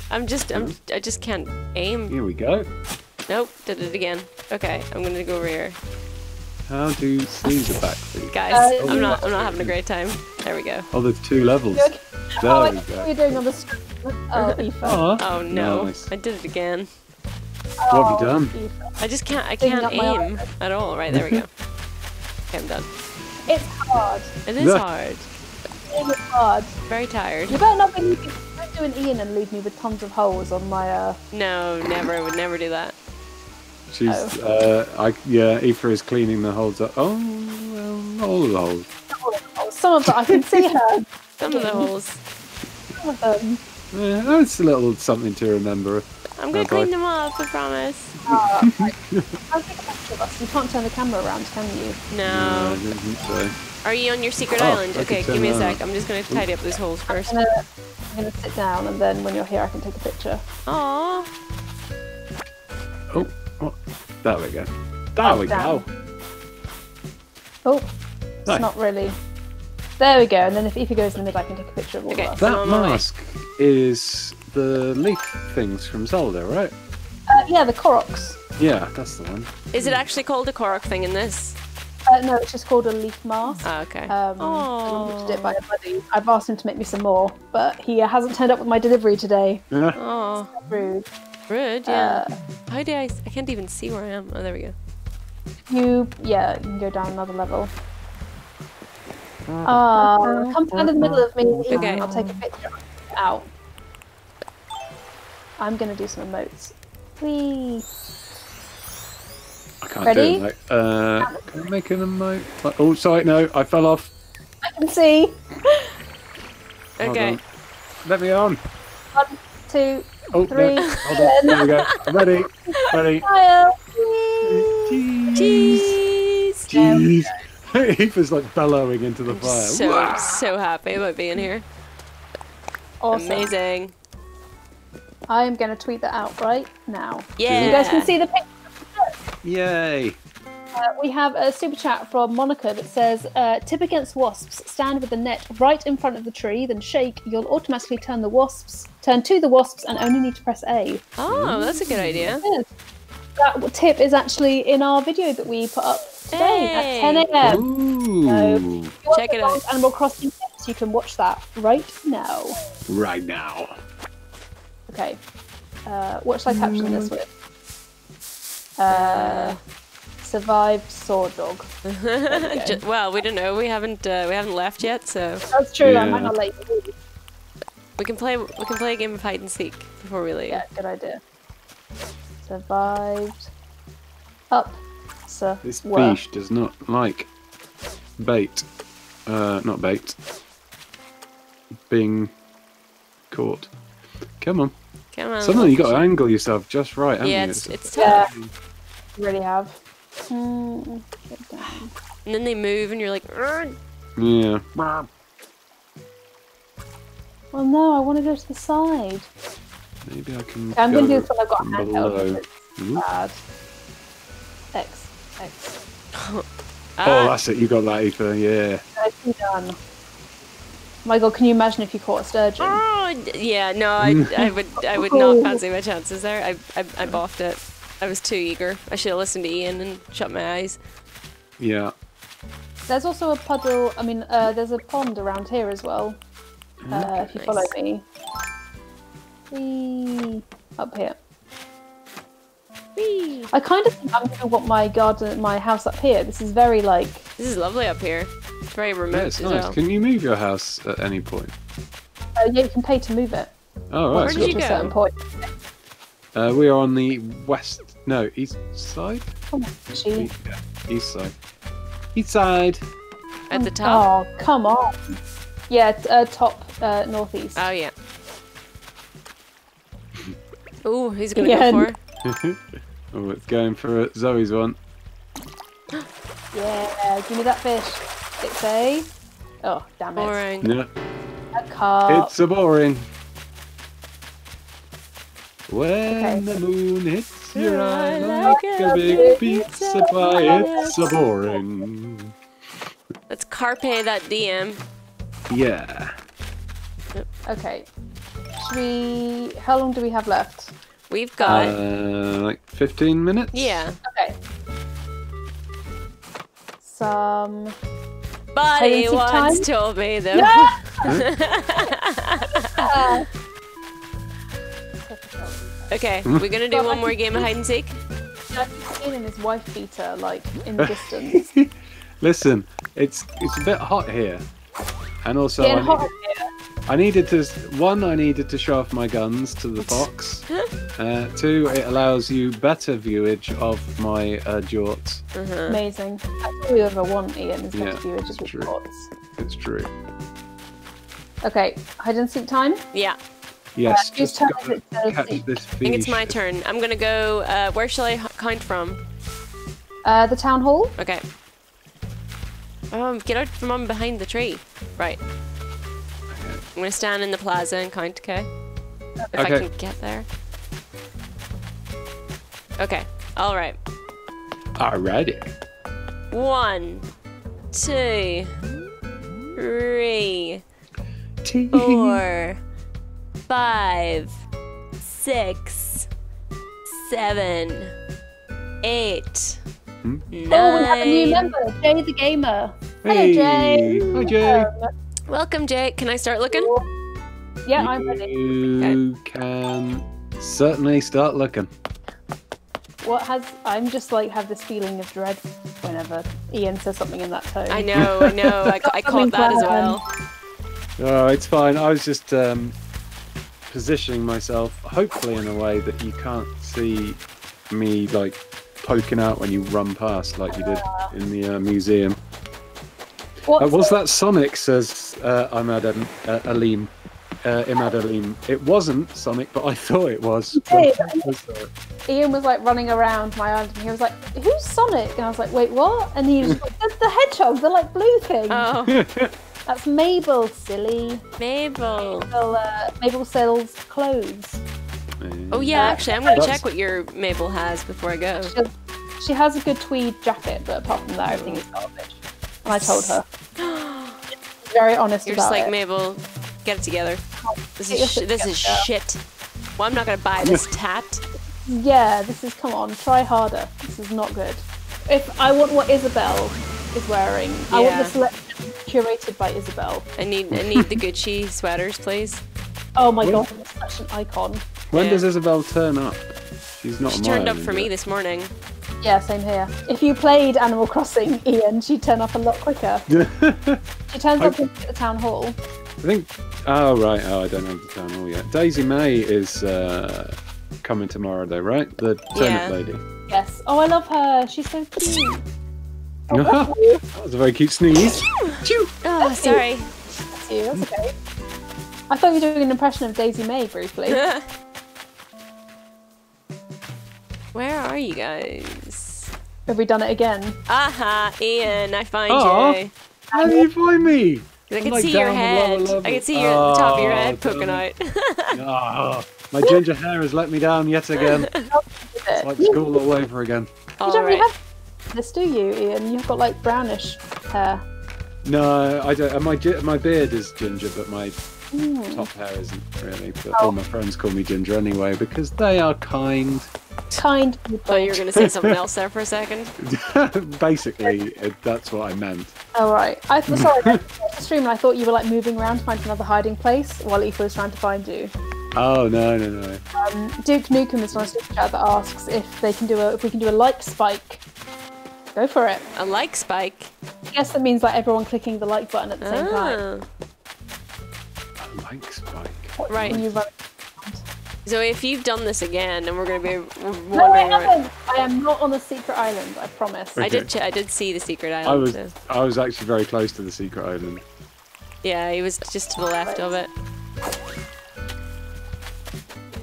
I'm just, I'm, I just can't aim. Here we go. Nope, did it again. Okay, I'm gonna go over here. How to see the back beach? Guys, Uh, I'm not, I'm not having a great time. There we go. Oh, there's two levels. Okay? There Oh, I we know what go. you're doing on the street. Oh, Aoife. Oh no, Nice. I did it again. What have you done? I just can't, I can't up my aim at all. Right, there we go. Okay, I'm done. It's hard. It is hard. It's hard. Very tired. You better not be leaving, don't do an Ian and leave me with tons of holes on my. uh No, never. I would never do that. She's, uh, I, yeah, Aoife is cleaning the holes up. Oh, well, not all the holes. holes. Some of them I can see her. Some of the holes. Some of them. Yeah, it's a little something to remember. I'm gonna Oh, clean them up. I promise. I'll take a picture of us. You can't turn the camera around, can you? No, I No. don't think so. Are you on your secret Oh, island? I Okay, give me a turn that sec. I'm just gonna tidy up these holes first. I'm gonna, I'm gonna sit down and then when you're here, I can take a picture. Aww. Oh, oh, there we go. There oh, we Down. go. Oh, it's Nice. not really. There we go. And then if Aoife goes in the middle, I can take a picture of all Okay. of us. That I'm my mask is the leaf things from Zelda, right? Uh, yeah, the Koroks. Yeah, that's the one. Is it actually called a Korok thing in this? Uh, no, it's just called a leaf mask. Oh, okay. Um, Aw. I gifted it by a buddy. I've asked him to make me some more, but he hasn't turned up with my delivery today. Yeah. Oh, Rude. rude. Yeah. Uh, How do I? I can't even see where I am. Oh, there we go. you, yeah, you can go down another level. Ah, come stand in the middle of me. Okay. I'll take a picture. Out. I'm gonna do some emotes. Please. I can't Ready? do it. Like, uh, can I make an emote? Like- Oh, sorry, no, I fell off. I can see. Okay. Let me on. One, two, Oh, Three, no. Hold on. There we go. I'm ready. Ready. fire! Whee! Cheese. Cheese. Cheese. Aoife's like bellowing into the fire. So Wah! so happy about being here. Awesome. Amazing. I am going to tweet that out right now. Yeah. You guys can see the picture. Yay. Uh, we have a super chat from Monica that says, uh, "Tip against wasps. Stand with the net right in front of the tree, then shake. You'll automatically turn the wasps, turn to the wasps, and only need to press A." Oh, that's a good idea. Yes. That tip is actually in our video that we put up today Hey. at 10 a.m. Ooh. Check it out. Animal Crossing tips. You can watch that right now. Right now. Okay. Uh, what should I caption this with? Uh, survived Swordog. go. Ju- well, we don't know. We haven't uh, we haven't left yet, so That's true. I might not let you leave. we can play we can play a game of hide and seek before we leave. Yeah, good idea. Survived. Up. Sir. This were. fish does not like bait. Uh, not bait. Being caught. Come on. Come on. Suddenly you got to angle yourself just right, haven't Yeah, you? it's it's Yeah. tough. Really have. Hmm, get down. And then they move, and you're like, "Urgh." Yeah. Oh no, I want to go to the side. Maybe I can. I'm go going to do this when I've got a from handheld. below. because It's Ooh. bad. X. X. Oh, Ah, that's it. You got that, Aoife. Yeah. Nicely done. My god, can you imagine if you caught a sturgeon? oh, yeah, no, I, I would I would not fancy my chances there. I, I I boffed it. I was too eager. I should have listened to Ian and shut my eyes. Yeah. There's also a puddle, I mean, uh, there's a pond around here as well. Uh, if you Nice. follow me. Whee! Up here. Whee! I kind of think I'm going to want my garden, my house up here. This is very like. This is lovely up here. It's very remote Yeah, it's as nice. well. Can you move your house at any point? Uh, yeah, you can pay to move it. Oh, Where right. did you to a go? certain point. Uh, we are on the west, no, east side. Come on, gee. Yeah, east side. East side. At the top. Oh, come on. Yeah, uh, top uh, northeast. Oh yeah. Ooh, he's gonna Yeah. go for. oh, it's going for Zoe's one. Yeah, give me that fish. It's a. Oh, damn it. Boring. Yeah, A carp. it's a boring. When Okay. the moon hits your Your eye eye like like a a big big pizza pie, it's a boring. Let's carpe that DM. Yeah. Okay. Should we. How long do we have left? We've got. Uh, like 15 minutes? yeah. Okay. Some. Buddy and once time? told me though. Uh, okay, we're gonna do one more game of hide and seek. I've seen in his wife beater, like in the distance. Listen, it's it's a bit hot here. And also, Getting I, hot needed, here. I needed to one. I needed to show off my guns to the fox. Uh, two, it allows you better viewage of my uh, jorts. Amazing. That's all you ever want, Ian, is Yeah, better viewage it's of true. your thoughts. It's true. Okay, hide and seek time. Yeah, Yes, Uh, whose just turn gotta is it to catch seek? this I think it's my turn. I'm gonna go. Uh, where shall I count from? Uh, the town hall. Okay. Um, get out from behind the tree. Right. I'm gonna stand in the plaza and count. Okay. If I can get there. Okay. All right. Alrighty. One, two, three, Tea. four, five, six, seven, eight, Hmm? nine. Oh, we have a new member, Jay the Gamer. Hello, Jay. Hi, Jay. Welcome, Jake. Can I start looking? yeah, I'm ready. You can certainly start looking. What has I'm just like have this feeling of dread whenever Ian says something in that tone. I know, I know. I, I caught that as well. Oh, it's fine. I was just um, positioning myself, hopefully in a way that you can't see me like poking out when you run past, like you did in the uh, museum. What? Uh, was that Sonic? Says uh, Ahmad Em- uh, Alim. Uh, Imad Alim. It wasn't Sonic, but I thought it was. did. I saw it. Ian was like running around my island and he was like, Who's Sonic? And I was like, Wait, what? And he was like, That's the hedgehog, the like blue thing. Oh, That's Mabel, silly. Mabel. Mabel, uh, Mabel sells clothes. Oh yeah, actually, I'm gonna check what your Mabel has before I go. She has, she has a good tweed jacket, but apart from that, everything is garbage. And I told her. Very honest You're about just like it. Mabel, get it together. This is sh- shit this is together. shit. Well, I'm not gonna buy this tat. Yeah, this is come on, try harder. This is not good. If I want what Isabel is wearing, I want the selection curated by Isabel. I need I need the Gucci sweaters, please. Oh my god, such an icon. When Yeah. does Isabel turn up? She's not. She turned up for island me this morning. Yeah, same here. If you played Animal Crossing, Ian, she'd turn up a lot quicker. She turns up at the town hall. I think. Oh right. Oh, I don't have the town hall yet. Daisy Mae is uh, coming tomorrow, though, right? The turnip Yeah. lady. Yes. Oh, I love her. She's so cute. that was a very cute sneeze. Oh, sorry. That's you. That's okay. I thought you were doing an impression of Daisy Mae briefly. Where are you guys? Have we done it again? Aha, Ian, I find Aw. you. How do you find me? I I'm, can like, see your down the lower head. I can see your the top of your Oh, head poking out. Ah, my ginger hair has let me down yet again. It's like school all over again. you don't really have this, do you, Ian? You've got like brownish hair. No, I don't. My my beard is ginger, but my Mm. top hair isn't really. But Oh. all my friends call me ginger anyway because they are kind. Kind Oh, you were gonna say something else there for a second. Basically, it, that's what I meant. Oh right. I th- sorry. I the stream and I thought you were like moving around to find another hiding place while Aoife was trying to find you. Oh no no no. Um, Duke Nukem is on a super chat that asks if they can do a if we can do a like spike. Go for it. A like spike. I guess that means like everyone clicking the like button at the same time. Ah. I like Spike. Right. You. So if you've done this again, and we're gonna be wondering. No, I around- haven't. I am not on the secret island. I promise. I did. Ch- I did see the secret island. I was so- I was actually very close to the secret island. Yeah, he was just to the left of it.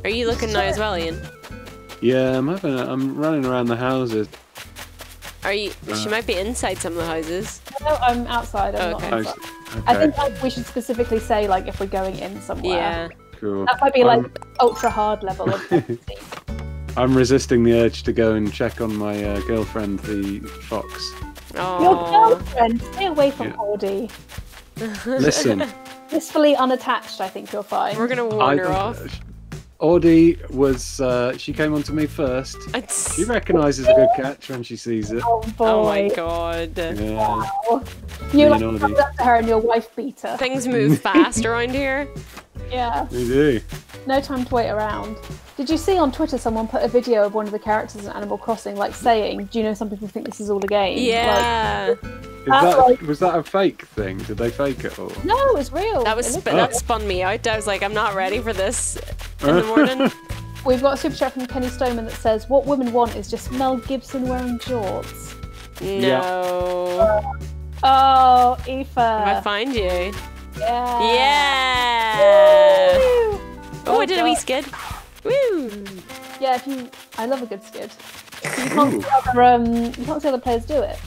Are you looking now as well, Ian? Yeah, I'm having. A, I'm running around the houses. Are you? She Uh. might be inside some of the houses. No, I'm outside. I'm Okay. not Oh, inside. Okay, I think like, we should specifically say like if we're going in somewhere. Yeah. cool. That might be like I'm- ultra hard level of. I'm resisting the urge to go and check on my uh, girlfriend, the fox. Your Oh. girlfriend, stay away from Yeah. Audie. Listen, Blissfully unattached, I think you'll find. We're gonna I, warn her off. Audie was. Uh, she came onto me first. It's- She recognises a good catch when she sees it. Oh boy. Oh my god. Yeah, You Me like and come Audie. up to her and your wife beat her. Things move fast around here. Yeah. we do. No time to wait around. Did you see on Twitter someone put a video of one of the characters in Animal Crossing like saying, Do you know some people think this is all a game? Like, Yeah. Is that, like- was that a fake thing? Did they fake it all? no, it's real. That was It sp- looks that spun me out. I was like, I'm not ready for this in the morning. We've got a super chat from Kenny Stoneman that says, What women want is just Mel Gibson wearing jorts. No. Oh, If I find you. Yeah. Yeah. Woo! Oh, I did a wee skid. Woo. Yeah, if you, I love a good skid. You can't see other, um, you can't see other players do it.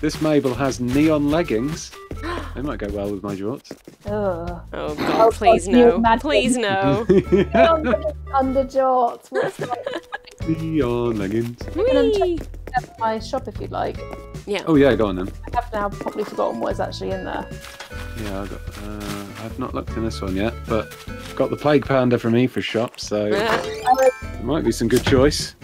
This Mabel has neon leggings. They might go well with my jorts. Ugh. Oh Oh, please God, you no. Please no. under, under jorts. What's like? neon leggings. Whee! Check my shop if you'd like. Yeah. Oh yeah, go on then. I have now probably forgotten what is actually in there. Yeah, I got. Uh, I've not looked in this one yet, but got the plague panda from E for shop, so it might be some good choice.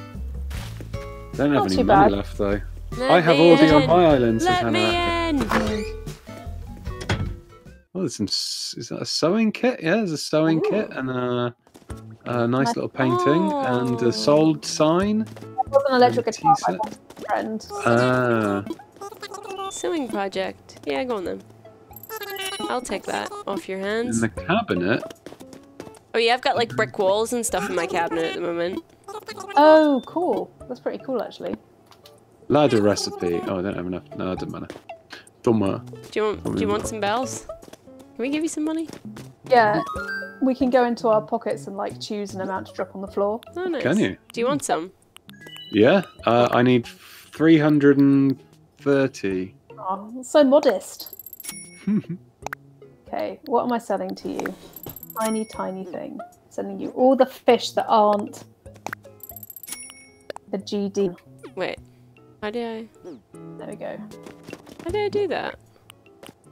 Don't have Not any money bad. left though. let I have me Audie on my island. Says Let Hannah me Rackett. in. Oh, there's some. Is that a sewing kit? Yeah, there's a sewing Ooh. kit and a, a nice Nice. little painting and Oh. a sold sign. It an electric And a guitar. tea by my friend. Ah, Sewing project. Yeah, go on then. I'll take that off your hands. in the cabinet. Oh yeah, I've got like brick walls and stuff in my cabinet at the moment. Oh, cool. That's pretty cool, actually. Ladder recipe. Oh, I don't have enough. No, it doesn't matter. Don't matter. Do you want do you want some bells? Can we give you some money? Yeah, we can go into our pockets and like choose an amount to drop on the floor. Oh nice. Can you? Do you want some? Yeah. Uh, I need 330. Oh, so modest. okay, what am I selling to you? Tiny, tiny thing. Sending you all the fish that aren't a GD. Wait. How do I There we go. how do I do that?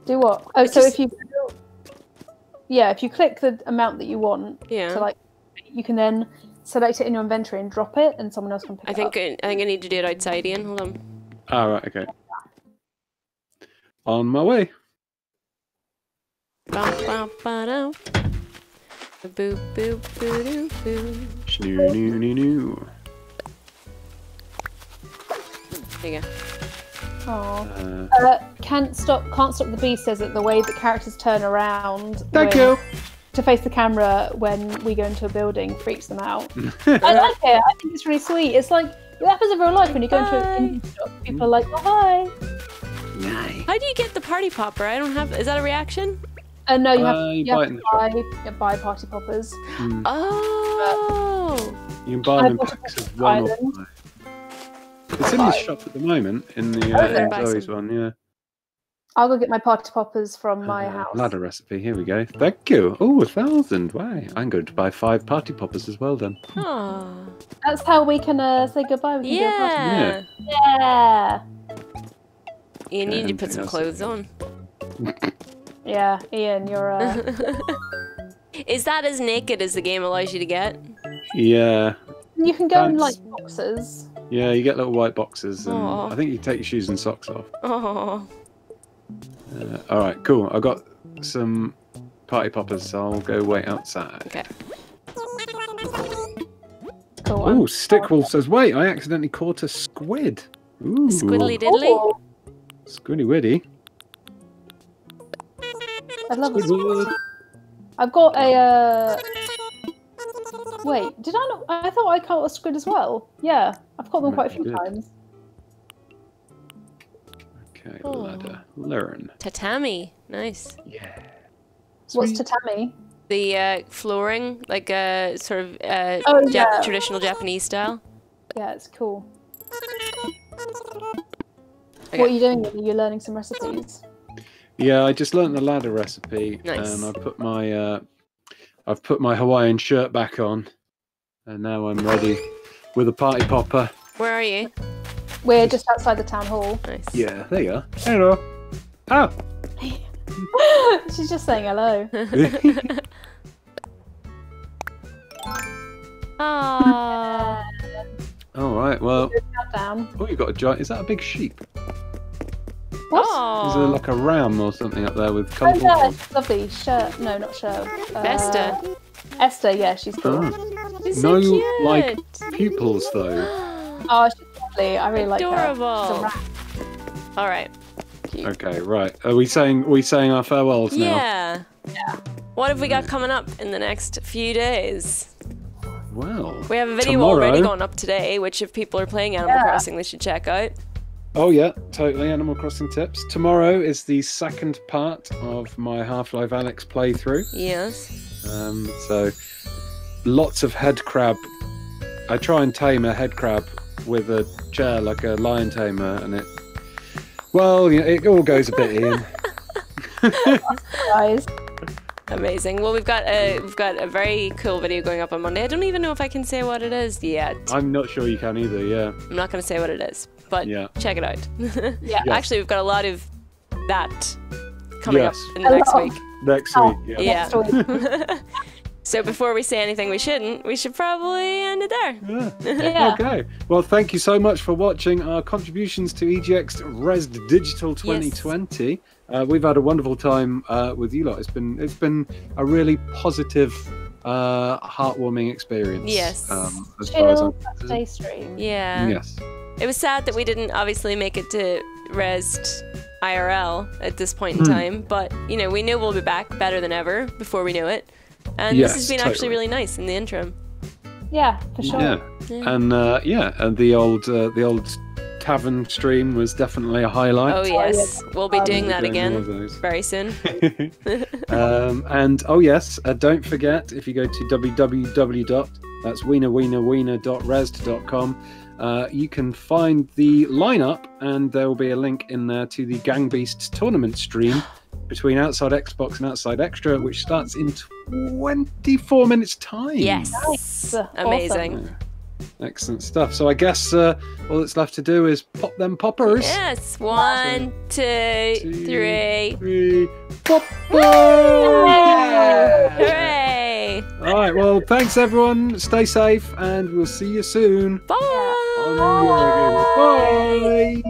Do what? Oh, It so just- if you, yeah, if you click the amount that you want, Yeah. so like, you can then select it in your inventory and drop it, and someone else can pick I it think up. I, I think I need to do it outside Ian. Hold on. Ah, right. Okay. On my way. Ba, ba, ba, do. Boo boo boo doo boo. Snoo, noo, noo, noo. There you go. Aw. Uh, Uh, can't stop. Can't stop the beast says that the way that characters turn around. thank when- you. To face the camera when we go into a building freaks them out. I like it. I think it's really sweet. It's like it happens in real life when you go into a indie shop. People are like, "Oh hi." How do you get the party popper? I don't have. Is that a reaction? Uh, no, you have, Uh, you you have to buy, yeah, buy party poppers. Mm. Oh. You can buy them in packs of one or five. It's in the shop at the moment, in the uh, in Zoe's one, yeah. I'll go get my party poppers from my Uh, house. Ladder recipe, here we go. Thank you. Oh, a thousand. Wow. I'm going to buy five party poppers as well then. Oh. That's how we can uh, say goodbye. We can do a party- Yeah. Yeah. You need to put some clothes on. Yeah, Ian, you're. Uh, Is that as naked as the game allows you to get? Yeah. you can go in like boxes. Yeah, you get little white boxes, and Aw. I think you take your shoes and socks off. Oh. Uh, all right, cool. I got some party poppers, so I'll go wait outside. Okay. Cool. Oh, Stickwolf says, "Wait, I accidentally caught a squid." Ooh, Squiddly diddly. Oh, squiddy widdy. I love a Squidward. squid. I've got a. Uh... Wait, did I not? I thought I caught a squid as well. Yeah, I've caught them No, quite a few times. Okay, Oh. ladder. Learn. Tatami. Nice. Yeah. What's tatami? The uh, flooring, like a uh, sort of uh, Oh, Jap- yeah. traditional Japanese style. Yeah, it's cool. Okay. What are you doing? Are you learning some recipes? Yeah, I just learned the ladder recipe, Nice. and I put my uh, I've put my Hawaiian shirt back on, and now I'm ready with a party popper. Where are you? We're just outside the town hall. Nice. Yeah, there you are. Hello. Oh. She's just saying hello. Ah. All right. Well, Down. oh, you got a giant. Is that a big sheep? What? Is there Oh. like a ram or something up there with Oh colourful? yeah, she's lovely. Shirt. No, not shirt. Uh, Vesta. Esther. Yeah, she's cool. Oh. No, so cute. like pupils though. Oh, she's lovely. I really like her. She's a Adorable. rat. All right. Okay, right. Are we saying are we saying our farewells now? Yeah. Yeah. What have we got coming up in the next few days? Well. We have a video tomorrow, already gone up today, which if people are playing Animal Yeah. Crossing, they should check out. Oh yeah, totally. Animal Crossing tips. Tomorrow is the second part of my Half-Life Alyx playthrough. Yes. Um, so lots of head crab. I try and tame a head crab with a chair like a lion tamer, and it. Well, you know, it all goes a bit in. Guys. Amazing. Well, we've got a we've got a very cool video going up on Monday. I don't even know if I can say what it is yet. I'm not sure you can either. Yeah. I'm not going to say what it is, but Yeah. check it out. Yeah. Yes. Actually, we've got a lot of that coming Yes. up in the next week. Next week. Yeah. Yeah. Next week. So before we say anything we shouldn't, we should probably end it there. Yeah. Yeah. Okay. Well, thank you so much for watching our contributions to EGX Rezzed Digital 2020. Uh, we've had a wonderful time uh, with you lot. It's been it's been a really positive, uh, heartwarming experience. Yes. Um, as far as I'm Chill stream. Yeah. Yes. It was sad that we didn't obviously make it to Rezzed IRL at this point in Hmm. time, but you know, we know we'll be back better than ever before we know it. And Yes, this has been actually really nice in the interim. Yeah, for sure. Yeah, Yeah. and uh, yeah, and the old uh, the old tavern stream was definitely a highlight. Oh yes, we'll be Um, doing We're that again very soon. um, and oh yes, uh, don't forget if you go to www. That's wienerwienerwiener.rezzed.com. Uh, you can find the lineup, and there will be a link in there to the Gang Beasts tournament stream between Outside Xbox and Outside Xtra, which starts in 24 minutes' time. Yes, Awesome. amazing. Excellent stuff. So I guess uh, all that's left to do is pop them poppers. Yes, one, two, Two, three. Three, pop Hooray! All right. Well, thanks everyone. Stay safe, and we'll see you soon. Bye. Bye.